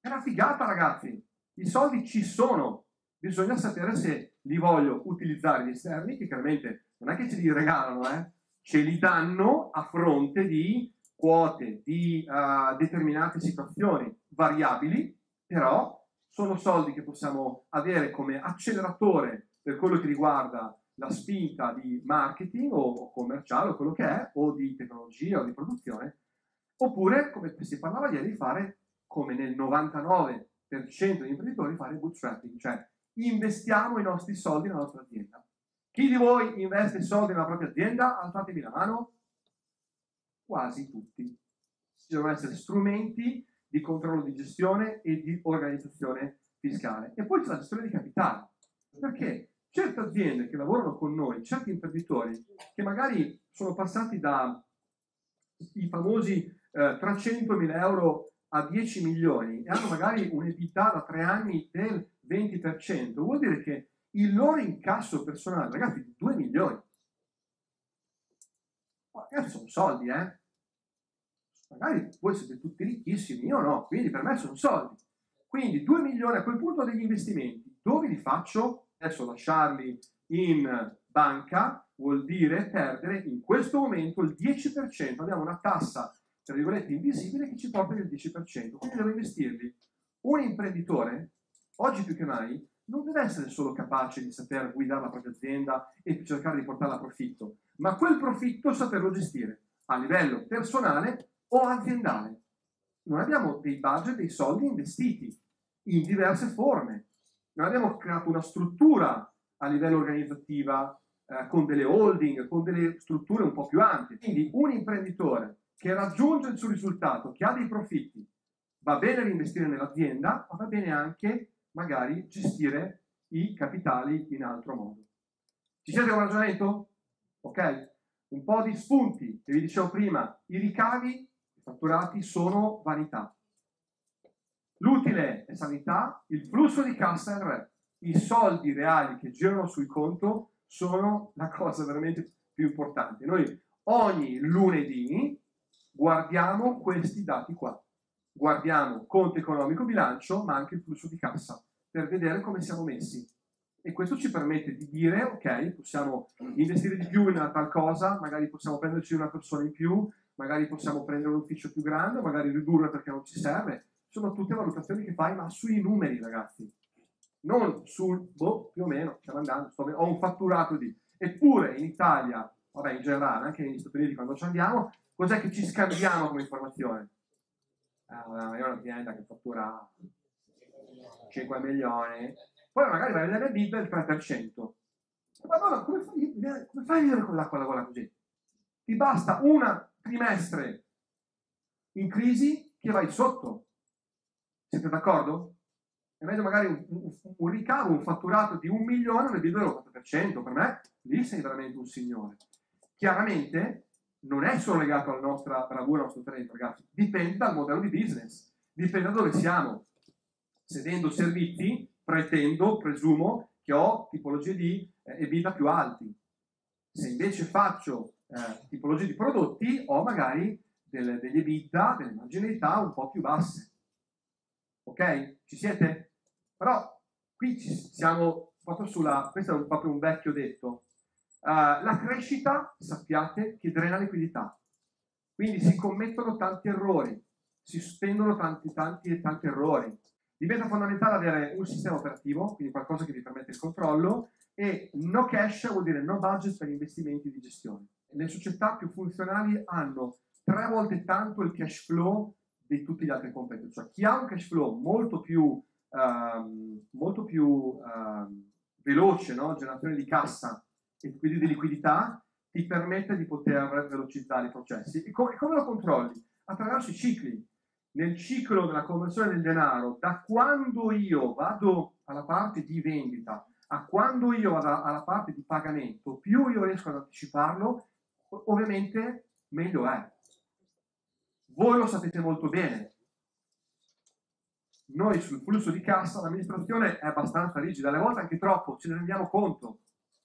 È una figata, ragazzi. I soldi ci sono. Bisogna sapere se li voglio utilizzare gli esterni, che chiaramente non è che ce li regalano, eh, ce li danno a fronte di quote, di uh, determinate situazioni variabili, però sono soldi che possiamo avere come acceleratore per quello che riguarda la spinta di marketing o commerciale o quello che è, o di tecnologia o di produzione, oppure, come si parlava ieri, fare come nel 99% degli imprenditori, fare bootstrapping, cioè investiamo i nostri soldi nella nostra azienda. Chi di voi investe soldi nella propria azienda? Alzatevi la mano. Quasi tutti. Ci devono essere strumenti di controllo di gestione e di organizzazione fiscale. E poi c'è la gestione di capitale. Perché certe aziende che lavorano con noi, certi imprenditori che magari sono passati dai famosi eh, 300.000 euro a 10 milioni e hanno magari un'ebità da tre anni del 20%, vuol dire che il loro incasso personale, ragazzi, di 2 milioni. Ragazzi, sono soldi, eh? Magari voi siete tutti ricchissimi, io no, quindi per me sono soldi. Quindi 2 milioni a quel punto degli investimenti, dove li faccio? Adesso lasciarli in banca vuol dire perdere in questo momento il 10%, abbiamo una tassa, tra virgolette, invisibile che ci porta il 10%, quindi devo investirli. Un imprenditore, oggi più che mai, non deve essere solo capace di saper guidare la propria azienda e cercare di portarla a profitto, ma quel profitto saperlo gestire a livello personale o aziendale. Noi abbiamo dei budget, dei soldi investiti in diverse forme. Non abbiamo creato una struttura a livello organizzativa eh, con delle holding, con delle strutture un po' più ampie. Quindi un imprenditore che raggiunge il suo risultato, che ha dei profitti, va bene reinvestire nell'azienda, ma va bene anche magari gestire i capitali in altro modo. Ci siete con ragionamento? Ok? Un po' di spunti che vi dicevo prima, i ricavi fatturati sono vanità. L'utile è sanità, il flusso di cassa è il re. I soldi reali che girano sul conto sono la cosa veramente più importante. Noi ogni lunedì guardiamo questi dati qua guardiamo conto economico bilancio, ma anche il flusso di cassa, per vedere come siamo messi. E questo ci permette di dire, ok, possiamo investire di più in una tal cosa, magari possiamo prenderci una persona in più, magari possiamo prendere un ufficio più grande, magari ridurre perché non ci serve. Sono tutte valutazioni che fai, ma sui numeri, ragazzi. Non sul, boh, più o meno, stiamo andando, sto, ho un fatturato di... Eppure in Italia, vabbè in generale, anche negli Stati Uniti quando ci andiamo, cos'è che ci scambiamo come informazione? una, è un'azienda che fattura 5 milioni, poi magari vai a vedere il bid del 3%. Madonna, come fai, come fai a vivere con l'acqua lavora così? Ti basta un trimestre in crisi che vai sotto. Siete d'accordo? È meglio magari un, un, un ricavo, un fatturato di un milione nel bid del 4%. Per me lì sei veramente un signore. Chiaramente non è solo legato alla nostra bravura, al nostro talento, ragazzi, dipende dal modello di business, dipende da dove siamo. Se vendo servizi, pretendo, presumo che ho tipologie di eh, EBITDA più alti. Se invece faccio eh, tipologie di prodotti, ho magari delle, degli EBITDA, delle marginalità un po' più basse. Ok? Ci siete? Però qui ci siamo proprio sulla, questo è proprio un vecchio detto, Uh, la crescita, sappiate, che drena liquidità. Quindi si commettono tanti errori, si spendono tanti, tanti e tanti errori. Diventa fondamentale avere un sistema operativo, quindi qualcosa che vi permette il controllo, e no cash vuol dire no budget per investimenti di gestione. Le società più funzionali hanno tre volte tanto il cash flow di tutti gli altri competitor. Cioè chi ha un cash flow molto più, um, molto più um, veloce, no? generazione di cassa, e quindi di liquidità, ti permette di poter velocizzare i processi. E, co- e come lo controlli? Attraverso i cicli. Nel ciclo della conversione del denaro, da quando io vado alla parte di vendita a quando io vado alla parte di pagamento, più io riesco ad anticiparlo, ovviamente meglio è. Voi lo sapete molto bene. Noi sul flusso di cassa l'amministrazione è abbastanza rigida, alle volte anche troppo, ce ne rendiamo conto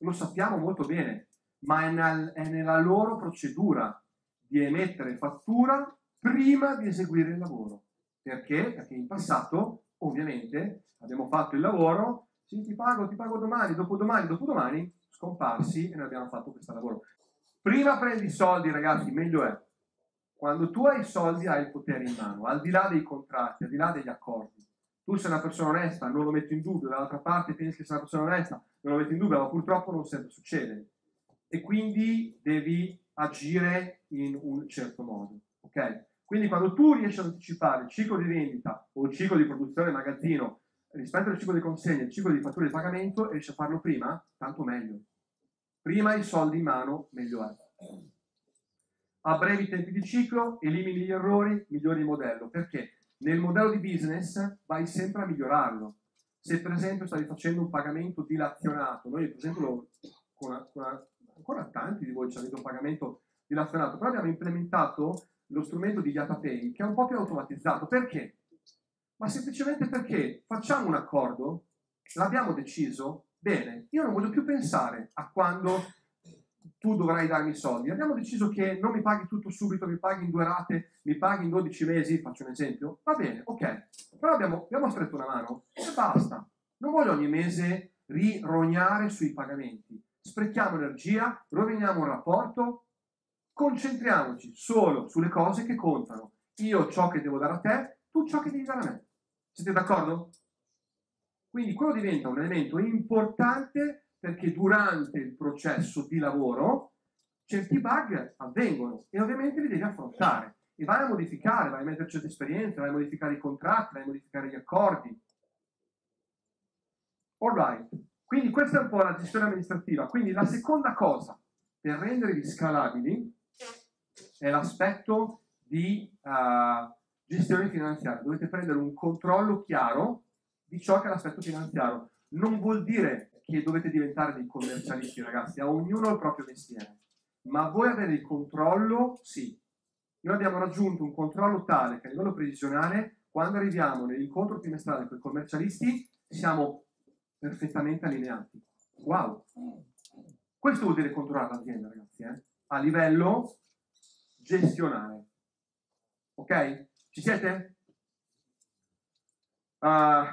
lo sappiamo molto bene, ma è, nel, è nella loro procedura di emettere fattura prima di eseguire il lavoro. Perché? Perché in passato, ovviamente, abbiamo fatto il lavoro, Sì, ti pago, ti pago domani, dopodomani, dopodomani, scomparsi e noi abbiamo fatto questo lavoro. Prima prendi i soldi, ragazzi, meglio è. Quando tu hai i soldi hai il potere in mano, al di là dei contratti, al di là degli accordi. Tu sei una persona onesta, non lo metto in dubbio, dall'altra parte pensi che sei una persona onesta, non lo metto in dubbio, ma purtroppo non sempre succede. E quindi devi agire in un certo modo. Ok? Quindi quando tu riesci ad anticipare il ciclo di vendita o il ciclo di produzione magazzino rispetto al ciclo di consegna e il ciclo di fattura di pagamento, riesci a farlo prima, tanto meglio. Prima i soldi in mano, meglio è. A brevi tempi di ciclo, elimini gli errori, migliori il modello. Perché? Nel modello di business vai sempre a migliorarlo. Se per esempio stavi facendo un pagamento dilazionato, noi per esempio con con ancora tanti di voi ci avete un pagamento dilazionato, però abbiamo implementato lo strumento di DataPay che è un po' più automatizzato. Perché? Ma semplicemente perché facciamo un accordo, l'abbiamo deciso, bene, io non voglio più pensare a quando tu dovrai darmi i soldi. Abbiamo deciso che non mi paghi tutto subito, mi paghi in due rate, mi paghi in 12 mesi, faccio un esempio. Va bene, ok. Però abbiamo, abbiamo stretto una mano e basta. Non voglio ogni mese rirognare sui pagamenti. Sprechiamo energia, roviniamo un rapporto, concentriamoci solo sulle cose che contano. Io ciò che devo dare a te, tu ciò che devi dare a me. Siete d'accordo? Quindi quello diventa un elemento importante perché durante il processo di lavoro certi bug avvengono e ovviamente li devi affrontare e vai a modificare, vai a mettere certe esperienze, vai a modificare i contratti, vai a modificare gli accordi. Alright, quindi questa è un po' la gestione amministrativa. Quindi la seconda cosa per renderli scalabili è l'aspetto di uh, gestione finanziaria. Dovete prendere un controllo chiaro di ciò che è l'aspetto finanziario. Non vuol dire che dovete diventare dei commercialisti, ragazzi, a ognuno il proprio mestiere. Ma voi avere il controllo, sì. Noi abbiamo raggiunto un controllo tale che a livello previsionale, quando arriviamo nell'incontro trimestrale con i commercialisti, siamo perfettamente allineati. Wow! Questo vuol dire controllare l'azienda, ragazzi, eh? a livello gestionale. Ok? Ci siete? Uh,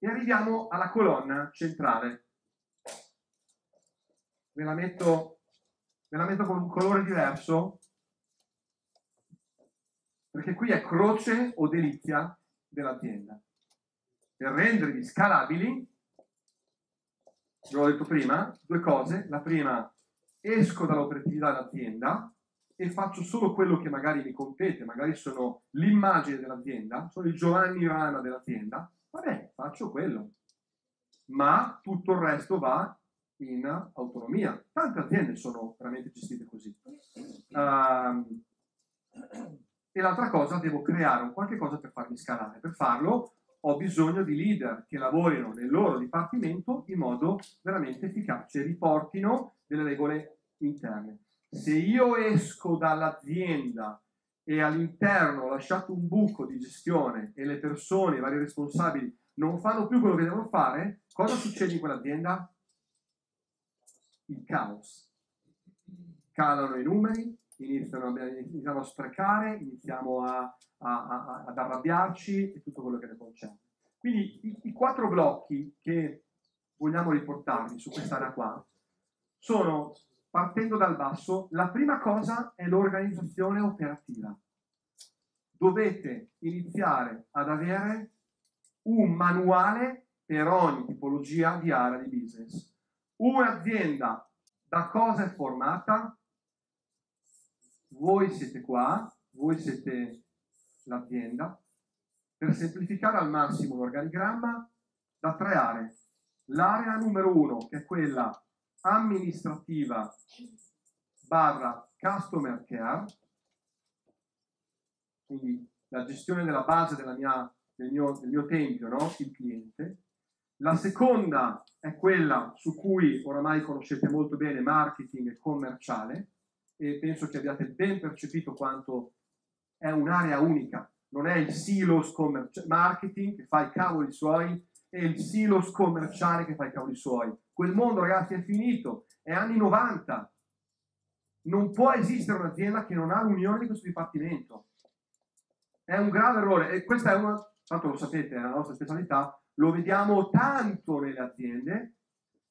e arriviamo alla colonna centrale ve la metto, ve la metto con un colore diverso, perché qui è croce o delizia dell'azienda. Per rendervi scalabili, ve l'ho detto prima, due cose. La prima, esco dall'operatività dell'azienda e faccio solo quello che magari mi compete, magari sono l'immagine dell'azienda, sono il Giovanni Rana dell'azienda, vabbè, faccio quello. Ma tutto il resto va in autonomia. Tante aziende sono veramente gestite così. Uh, e l'altra cosa, devo creare un qualche cosa per farmi scalare. Per farlo ho bisogno di leader che lavorino nel loro dipartimento in modo veramente efficace, riportino delle regole interne. Se io esco dall'azienda e all'interno ho lasciato un buco di gestione e le persone, i vari responsabili, non fanno più quello che devono fare, cosa succede in quell'azienda? Il caos. Calano i numeri, iniziano, iniziamo a sprecare, iniziamo a, a, a, ad arrabbiarci e tutto quello che ne concerne. Quindi i, i quattro blocchi che vogliamo riportarvi su quest'area qua sono, partendo dal basso, la prima cosa è l'organizzazione operativa. Dovete iniziare ad avere un manuale per ogni tipologia di area di business Un'azienda da cosa è formata? Voi siete qua, voi siete l'azienda. Per semplificare al massimo l'organigramma, da tre aree. L'area numero uno, che è quella amministrativa barra customer care, quindi la gestione della base della mia, del, mio, del mio tempio, no? il cliente. La seconda è quella su cui oramai conoscete molto bene marketing e commerciale e penso che abbiate ben percepito quanto è un'area unica, non è il silos marketing che fa i cavoli suoi e il silos commerciale che fa i cavoli suoi. Quel mondo ragazzi è finito, è anni 90. Non può esistere un'azienda che non ha l'unione di questo dipartimento. È un grave errore e questa è una, tanto lo sapete, è la nostra specialità, lo vediamo tanto nelle aziende.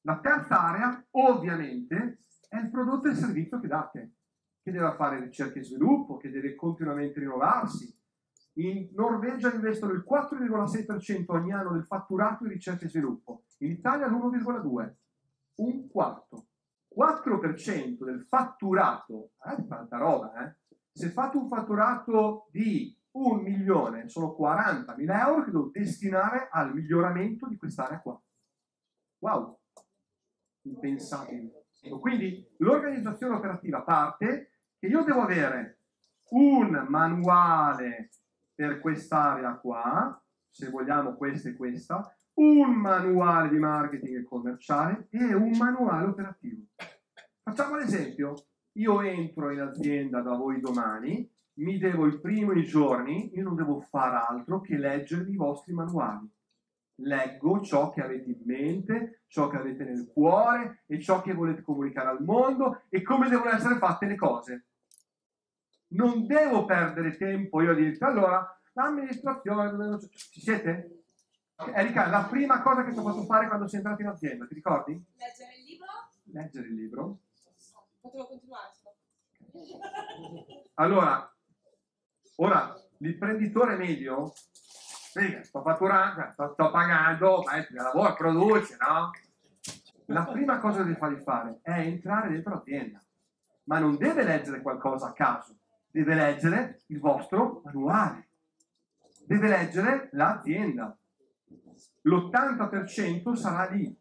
La terza area, ovviamente, è il prodotto e il servizio che date, che deve fare ricerca e sviluppo, che deve continuamente rinnovarsi. In Norvegia investono il 4,6% ogni anno del fatturato in ricerca e sviluppo, in Italia l'1,2%, un quarto. 4% del fatturato, eh, tanta roba, eh? Se fate un fatturato di un milione, sono 40.000 euro che devo destinare al miglioramento di quest'area qua. Wow, impensabile. Quindi l'organizzazione operativa parte che io devo avere un manuale per quest'area qua, se vogliamo questa e questa, un manuale di marketing e commerciale e un manuale operativo. Facciamo l'esempio, io entro in azienda da voi domani, mi devo i primi giorni, io non devo fare altro che leggere i vostri manuali. Leggo ciò che avete in mente, ciò che avete nel cuore e ciò che volete comunicare al mondo e come devono essere fatte le cose. Non devo perdere tempo io a dirti allora l'amministrazione, ci siete? Erika, la prima cosa che ti ho fatto fare quando sei entrato in azienda, ti ricordi? Leggere il libro? Leggere il libro. Potevo continuare. Allora, ora l'imprenditore medio, sì, sto fatturando, sto, sto pagando, ma lavoro, produce, no? La prima cosa che devi fare è entrare dentro l'azienda, ma non deve leggere qualcosa a caso, deve leggere il vostro manuale, deve leggere l'azienda. L'80% sarà lì,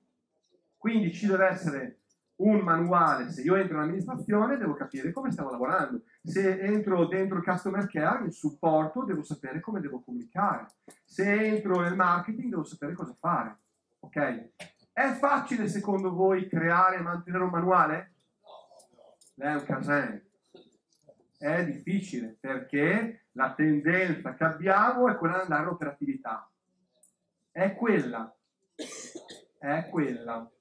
quindi ci deve essere un manuale, se io entro in amministrazione devo capire come stiamo lavorando, se entro dentro il customer care, il supporto, devo sapere come devo comunicare, se entro nel marketing devo sapere cosa fare, ok? È facile secondo voi creare e mantenere un manuale? È un casino. È difficile perché la tendenza che abbiamo è quella di andare all'operatività. È quella. È quella.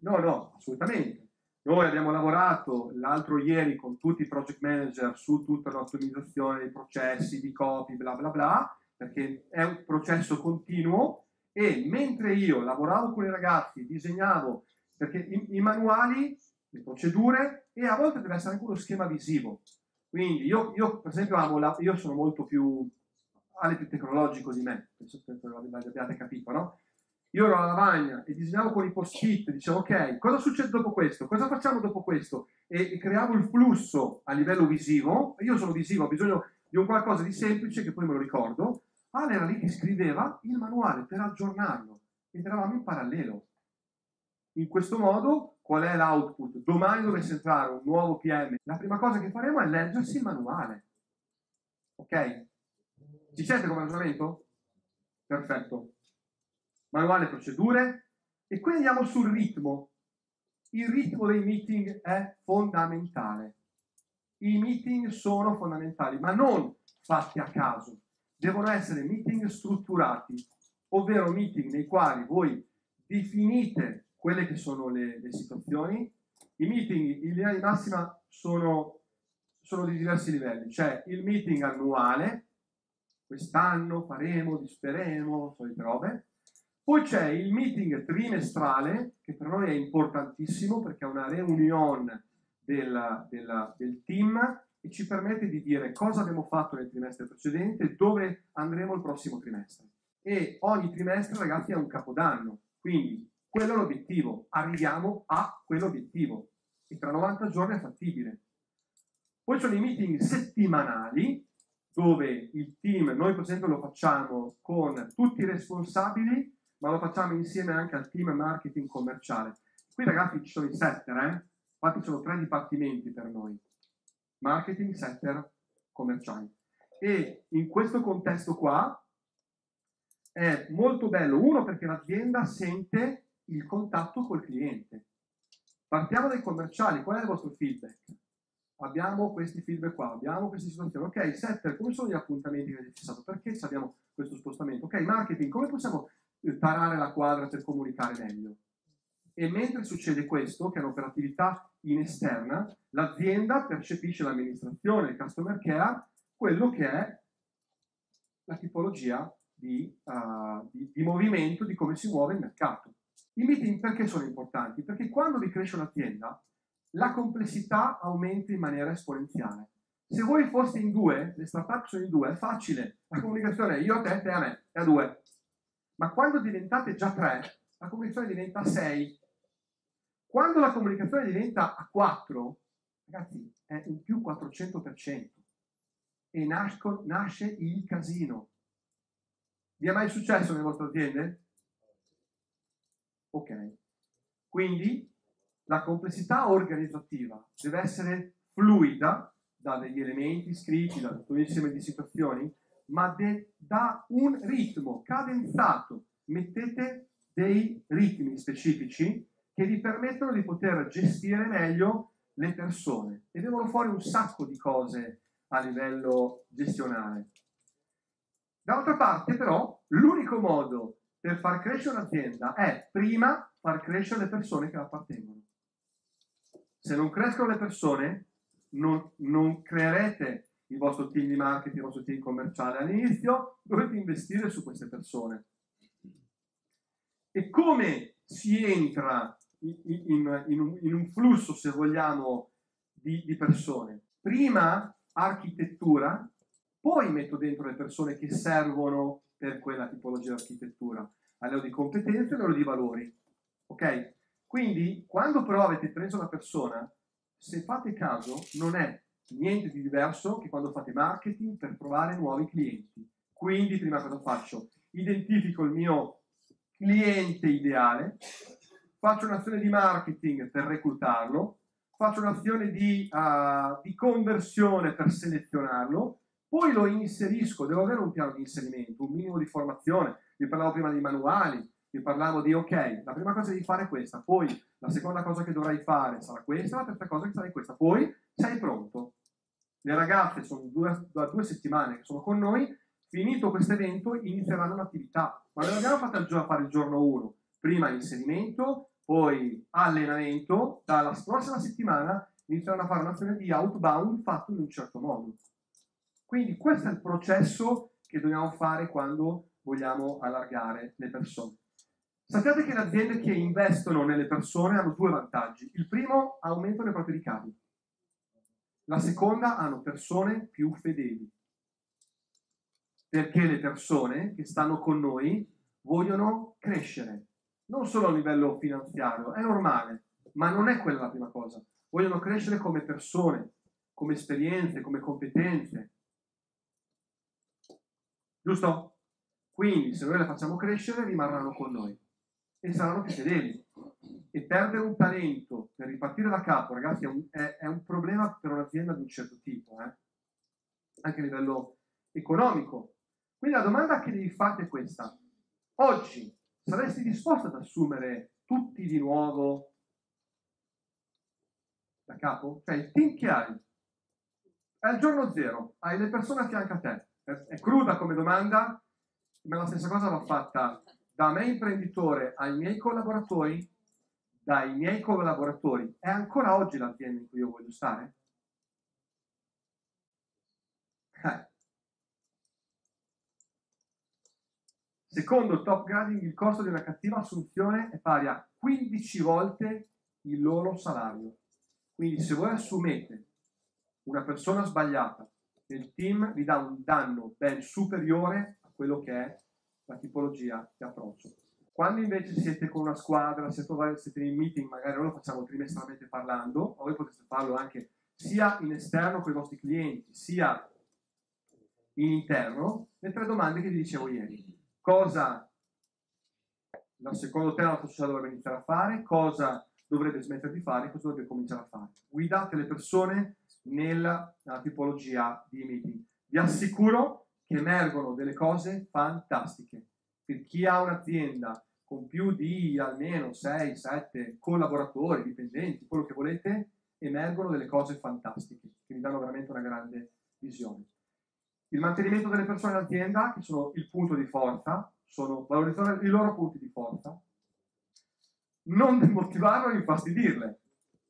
No, no, assolutamente. Noi abbiamo lavorato l'altro ieri con tutti i project manager su tutta l'ottimizzazione dei processi, di copy, bla bla bla, perché è un processo continuo e mentre io lavoravo con i ragazzi, disegnavo, perché i, i manuali, le procedure e a volte deve essere anche uno schema visivo. Quindi io, io per esempio amo la, io sono molto più, Ale più tecnologico di me, penso che l'abbiate capito, no? Io ero alla lavagna e disegnavo con i post-it, dicevo ok, cosa succede dopo questo? Cosa facciamo dopo questo? E, e creavo il flusso a livello visivo, io sono visivo, ho bisogno di un qualcosa di semplice che poi me lo ricordo, Ale era lì che scriveva il manuale per aggiornarlo ed eravamo in parallelo. In questo modo, qual è l'output? Domani dovesse entrare un nuovo PM, la prima cosa che faremo è leggersi il manuale. Ok? Ci siete come ragionamento? Perfetto manuale procedure e qui andiamo sul ritmo. Il ritmo dei meeting è fondamentale. I meeting sono fondamentali, ma non fatti a caso. Devono essere meeting strutturati, ovvero meeting nei quali voi definite quelle che sono le, le situazioni. I meeting in linea di massima sono, sono di diversi livelli. C'è il meeting annuale, quest'anno faremo, disperemo, solite robe poi c'è il meeting trimestrale, che per noi è importantissimo perché è una reunion del, del, del team e ci permette di dire cosa abbiamo fatto nel trimestre precedente e dove andremo il prossimo trimestre. E ogni trimestre, ragazzi, è un capodanno. Quindi quello è l'obiettivo. Arriviamo a quell'obiettivo. E tra 90 giorni è fattibile. Poi ci sono i meeting settimanali, dove il team, noi per esempio lo facciamo con tutti i responsabili ma lo facciamo insieme anche al team marketing commerciale. Qui ragazzi ci sono i setter, eh? infatti sono tre dipartimenti per noi, marketing, setter, commerciali. E in questo contesto qua è molto bello, uno perché l'azienda sente il contatto col cliente. Partiamo dai commerciali, qual è il vostro feedback? Abbiamo questi feedback qua, abbiamo queste situazioni. Ok, setter, come sono gli appuntamenti che avete fissato? Perché abbiamo questo spostamento? Ok, marketing, come possiamo tarare la quadra per comunicare meglio. E mentre succede questo, che è un'operatività in esterna, l'azienda percepisce l'amministrazione, il customer care, quello che è la tipologia di, uh, di, di movimento, di come si muove il mercato. I meeting perché sono importanti? Perché quando vi cresce un'azienda, la complessità aumenta in maniera esponenziale. Se voi foste in due, le startup sono in due, è facile, la comunicazione è io a te, te a me, è a due. Ma quando diventate già tre, la comunicazione diventa sei. Quando la comunicazione diventa a quattro, ragazzi, è un più 400% e nasco, nasce il casino. Vi è mai successo nelle vostre aziende? Ok. Quindi la complessità organizzativa deve essere fluida da degli elementi scritti, da tutto un insieme di situazioni, ma de, da un ritmo cadenzato. Mettete dei ritmi specifici che vi permettono di poter gestire meglio le persone e devono fuori un sacco di cose a livello gestionale. D'altra parte, però, l'unico modo per far crescere un'azienda è prima far crescere le persone che la appartengono. Se non crescono le persone, non, non creerete il vostro team di marketing, il vostro team commerciale. All'inizio dovete investire su queste persone. E come si entra in, in, in, un, flusso, se vogliamo, di, di persone? Prima architettura, poi metto dentro le persone che servono per quella tipologia di architettura, a livello di competenze e a livello di valori. Ok? Quindi, quando però avete preso la persona, se fate caso, non è niente di diverso che quando fate marketing per trovare nuovi clienti. Quindi, prima cosa faccio? Identifico il mio cliente ideale, faccio un'azione di marketing per reclutarlo, faccio un'azione di, uh, di conversione per selezionarlo, poi lo inserisco, devo avere un piano di inserimento, un minimo di formazione. Vi parlavo prima dei manuali, vi parlavo di ok, la prima cosa devi fare è questa, poi la seconda cosa che dovrai fare sarà questa, la terza cosa che sarà questa, poi sei pronto. Le ragazze sono due, da due settimane che sono con noi, finito questo evento inizieranno l'attività, ma non abbiamo fatto a fare il giorno 1, prima inserimento, poi allenamento, dalla prossima settimana inizieranno a fare un'azione di outbound fatto in un certo modo. Quindi questo è il processo che dobbiamo fare quando vogliamo allargare le persone. Sappiate che le aziende che investono nelle persone hanno due vantaggi. Il primo, aumentano i propri ricavi. La seconda, hanno persone più fedeli. Perché le persone che stanno con noi vogliono crescere, non solo a livello finanziario, è normale, ma non è quella la prima cosa. Vogliono crescere come persone, come esperienze, come competenze. Giusto? Quindi se noi le facciamo crescere rimarranno con noi e saranno più fedeli. E perdere un talento per ripartire da capo, ragazzi, è un, è, è un problema per un'azienda di un certo tipo, eh? anche a livello economico. Quindi la domanda che devi fare è questa. Oggi saresti disposto ad assumere tutti di nuovo da capo? Cioè il team che hai è il giorno zero, hai le persone a fianco a te. È, è cruda come domanda, ma la stessa cosa va fatta da me imprenditore ai miei collaboratori, dai miei collaboratori, è ancora oggi l'azienda in cui io voglio stare? Eh. Secondo il top grading, il costo di una cattiva assunzione è pari a 15 volte il loro salario. Quindi se voi assumete una persona sbagliata, il team vi dà un danno ben superiore a quello che è la tipologia di approccio. Quando invece siete con una squadra, siete in meeting, magari noi lo facciamo trimestralmente parlando, ma voi potete farlo anche sia in esterno con i vostri clienti, sia in interno, le tre domande che vi dicevo ieri. Cosa secondo te la società dovrebbe iniziare a fare, cosa dovrebbe smettere di fare, cosa dovrebbe cominciare a fare. Guidate le persone nella, nella tipologia di meeting. Vi assicuro che emergono delle cose fantastiche. Per chi ha un'azienda con più di almeno 6-7 collaboratori, dipendenti, quello che volete, emergono delle cose fantastiche che vi danno veramente una grande visione. Il mantenimento delle persone in azienda, che sono il punto di forza, sono valorizzare i loro punti di forza, non demotivarlo e infastidirle.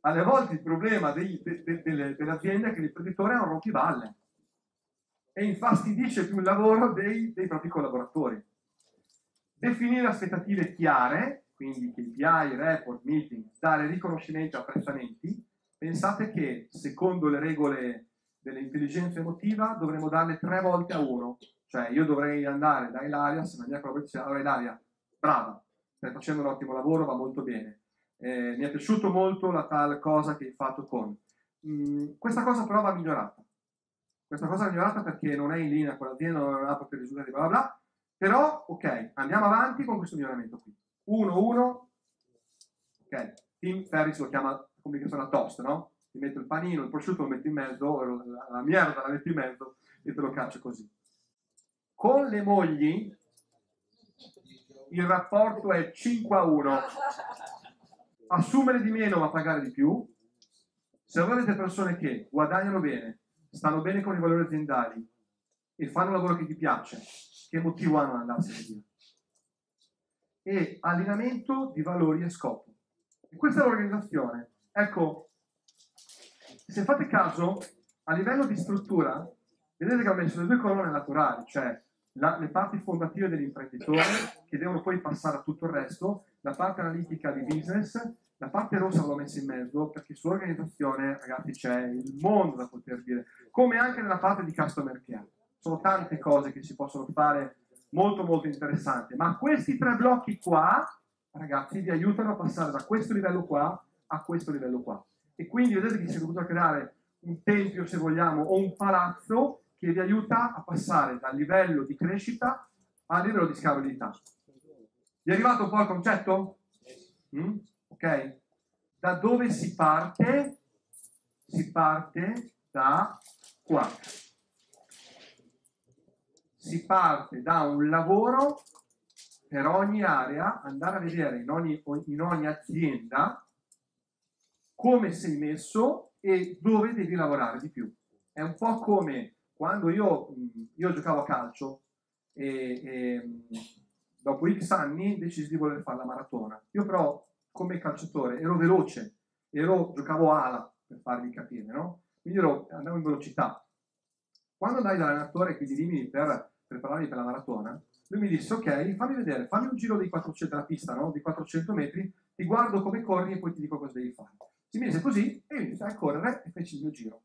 Alle volte il problema dei, de, de, delle aziende è che l'imprenditore è un rompivalle e infastidisce più il lavoro dei, dei propri collaboratori. Definire aspettative chiare, quindi KPI, report, meeting, dare riconoscimenti e apprezzamenti. Pensate che secondo le regole dell'intelligenza emotiva dovremmo darle tre volte a uno. Cioè io dovrei andare da Ilaria, se la mia collaborazione, allora Ilaria, brava, stai facendo un ottimo lavoro, va molto bene. Eh, mi è piaciuto molto la tal cosa che hai fatto con. Mm, questa cosa però va migliorata. Questa cosa va migliorata perché non è in linea con l'azienda, non ha proprio risultati, bla bla bla. Però, ok, andiamo avanti con questo miglioramento qui. 1, 1, ok. Tim Ferris lo chiama comunicazione a toast, no? Ti metto il panino, il prosciutto lo metto in mezzo, la, merda la metto in mezzo e te lo caccio così. Con le mogli il rapporto è 5 a 1. Assumere di meno ma pagare di più. Se avete persone che guadagnano bene, stanno bene con i valori aziendali e fanno un lavoro che ti piace, che motivo hanno ad andarsene via? E allineamento di valori e scopo. E questa è l'organizzazione. Ecco, se fate caso, a livello di struttura, vedete che ho messo le due colonne naturali, cioè la, le parti fondative dell'imprenditore che devono poi passare a tutto il resto, la parte analitica di business, la parte rossa l'ho messa in mezzo perché sull'organizzazione, ragazzi, c'è il mondo da poter dire, come anche nella parte di customer care. Sono tante cose che si possono fare molto molto interessanti, ma questi tre blocchi qua, ragazzi, vi aiutano a passare da questo livello qua a questo livello qua. E quindi vedete che si è dovuto creare un tempio, se vogliamo, o un palazzo che vi aiuta a passare dal livello di crescita al livello di scalabilità. Vi è arrivato un po' il concetto? Mm? Ok? Da dove si parte? Si parte da qua. Si parte da un lavoro per ogni area, andare a vedere in ogni, in ogni azienda come sei messo e dove devi lavorare di più. È un po' come quando io, io giocavo a calcio e, e, dopo X anni decisi di voler fare la maratona. Io però come calciatore ero veloce, ero, giocavo ala per farvi capire, no? Quindi ero, andavo in velocità. Quando andai dall'allenatore che gli dimmi per prepararmi per la maratona, lui mi disse ok, fammi vedere, fammi un giro di 400 della pista, no? Di 400 metri, ti guardo come corri e poi ti dico cosa devi fare. Si mise così e io iniziai a correre e feci il mio giro.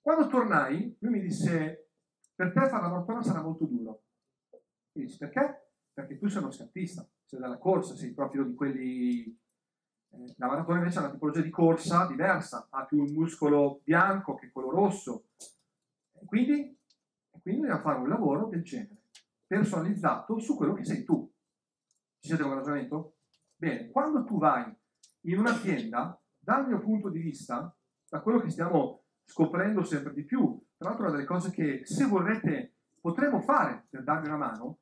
Quando tornai, lui mi disse, per te fare la maratona sarà molto duro. Io disse, perché? Perché tu sei uno scattista, sei dalla corsa, sei proprio di quelli... Eh, la maratona invece è una tipologia di corsa diversa, ha più un muscolo bianco che quello rosso. Quindi, quindi dobbiamo fare un lavoro del genere, personalizzato su quello che sei tu. Ci siete con il ragionamento? Bene, quando tu vai in un'azienda, dal mio punto di vista, da quello che stiamo scoprendo sempre di più. Tra l'altro una delle cose che se vorrete potremo fare per darvi una mano,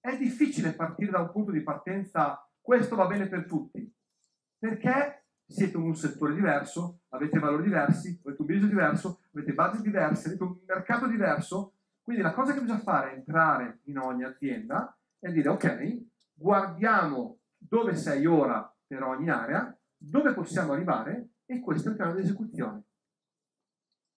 è difficile partire da un punto di partenza questo va bene per tutti, perché siete un settore diverso, avete valori diversi, avete un business diverso, avete budget diversi, avete un mercato diverso, quindi la cosa che bisogna fare è entrare in ogni azienda e dire ok, guardiamo dove sei ora per ogni area, dove possiamo arrivare e questo è il piano di esecuzione.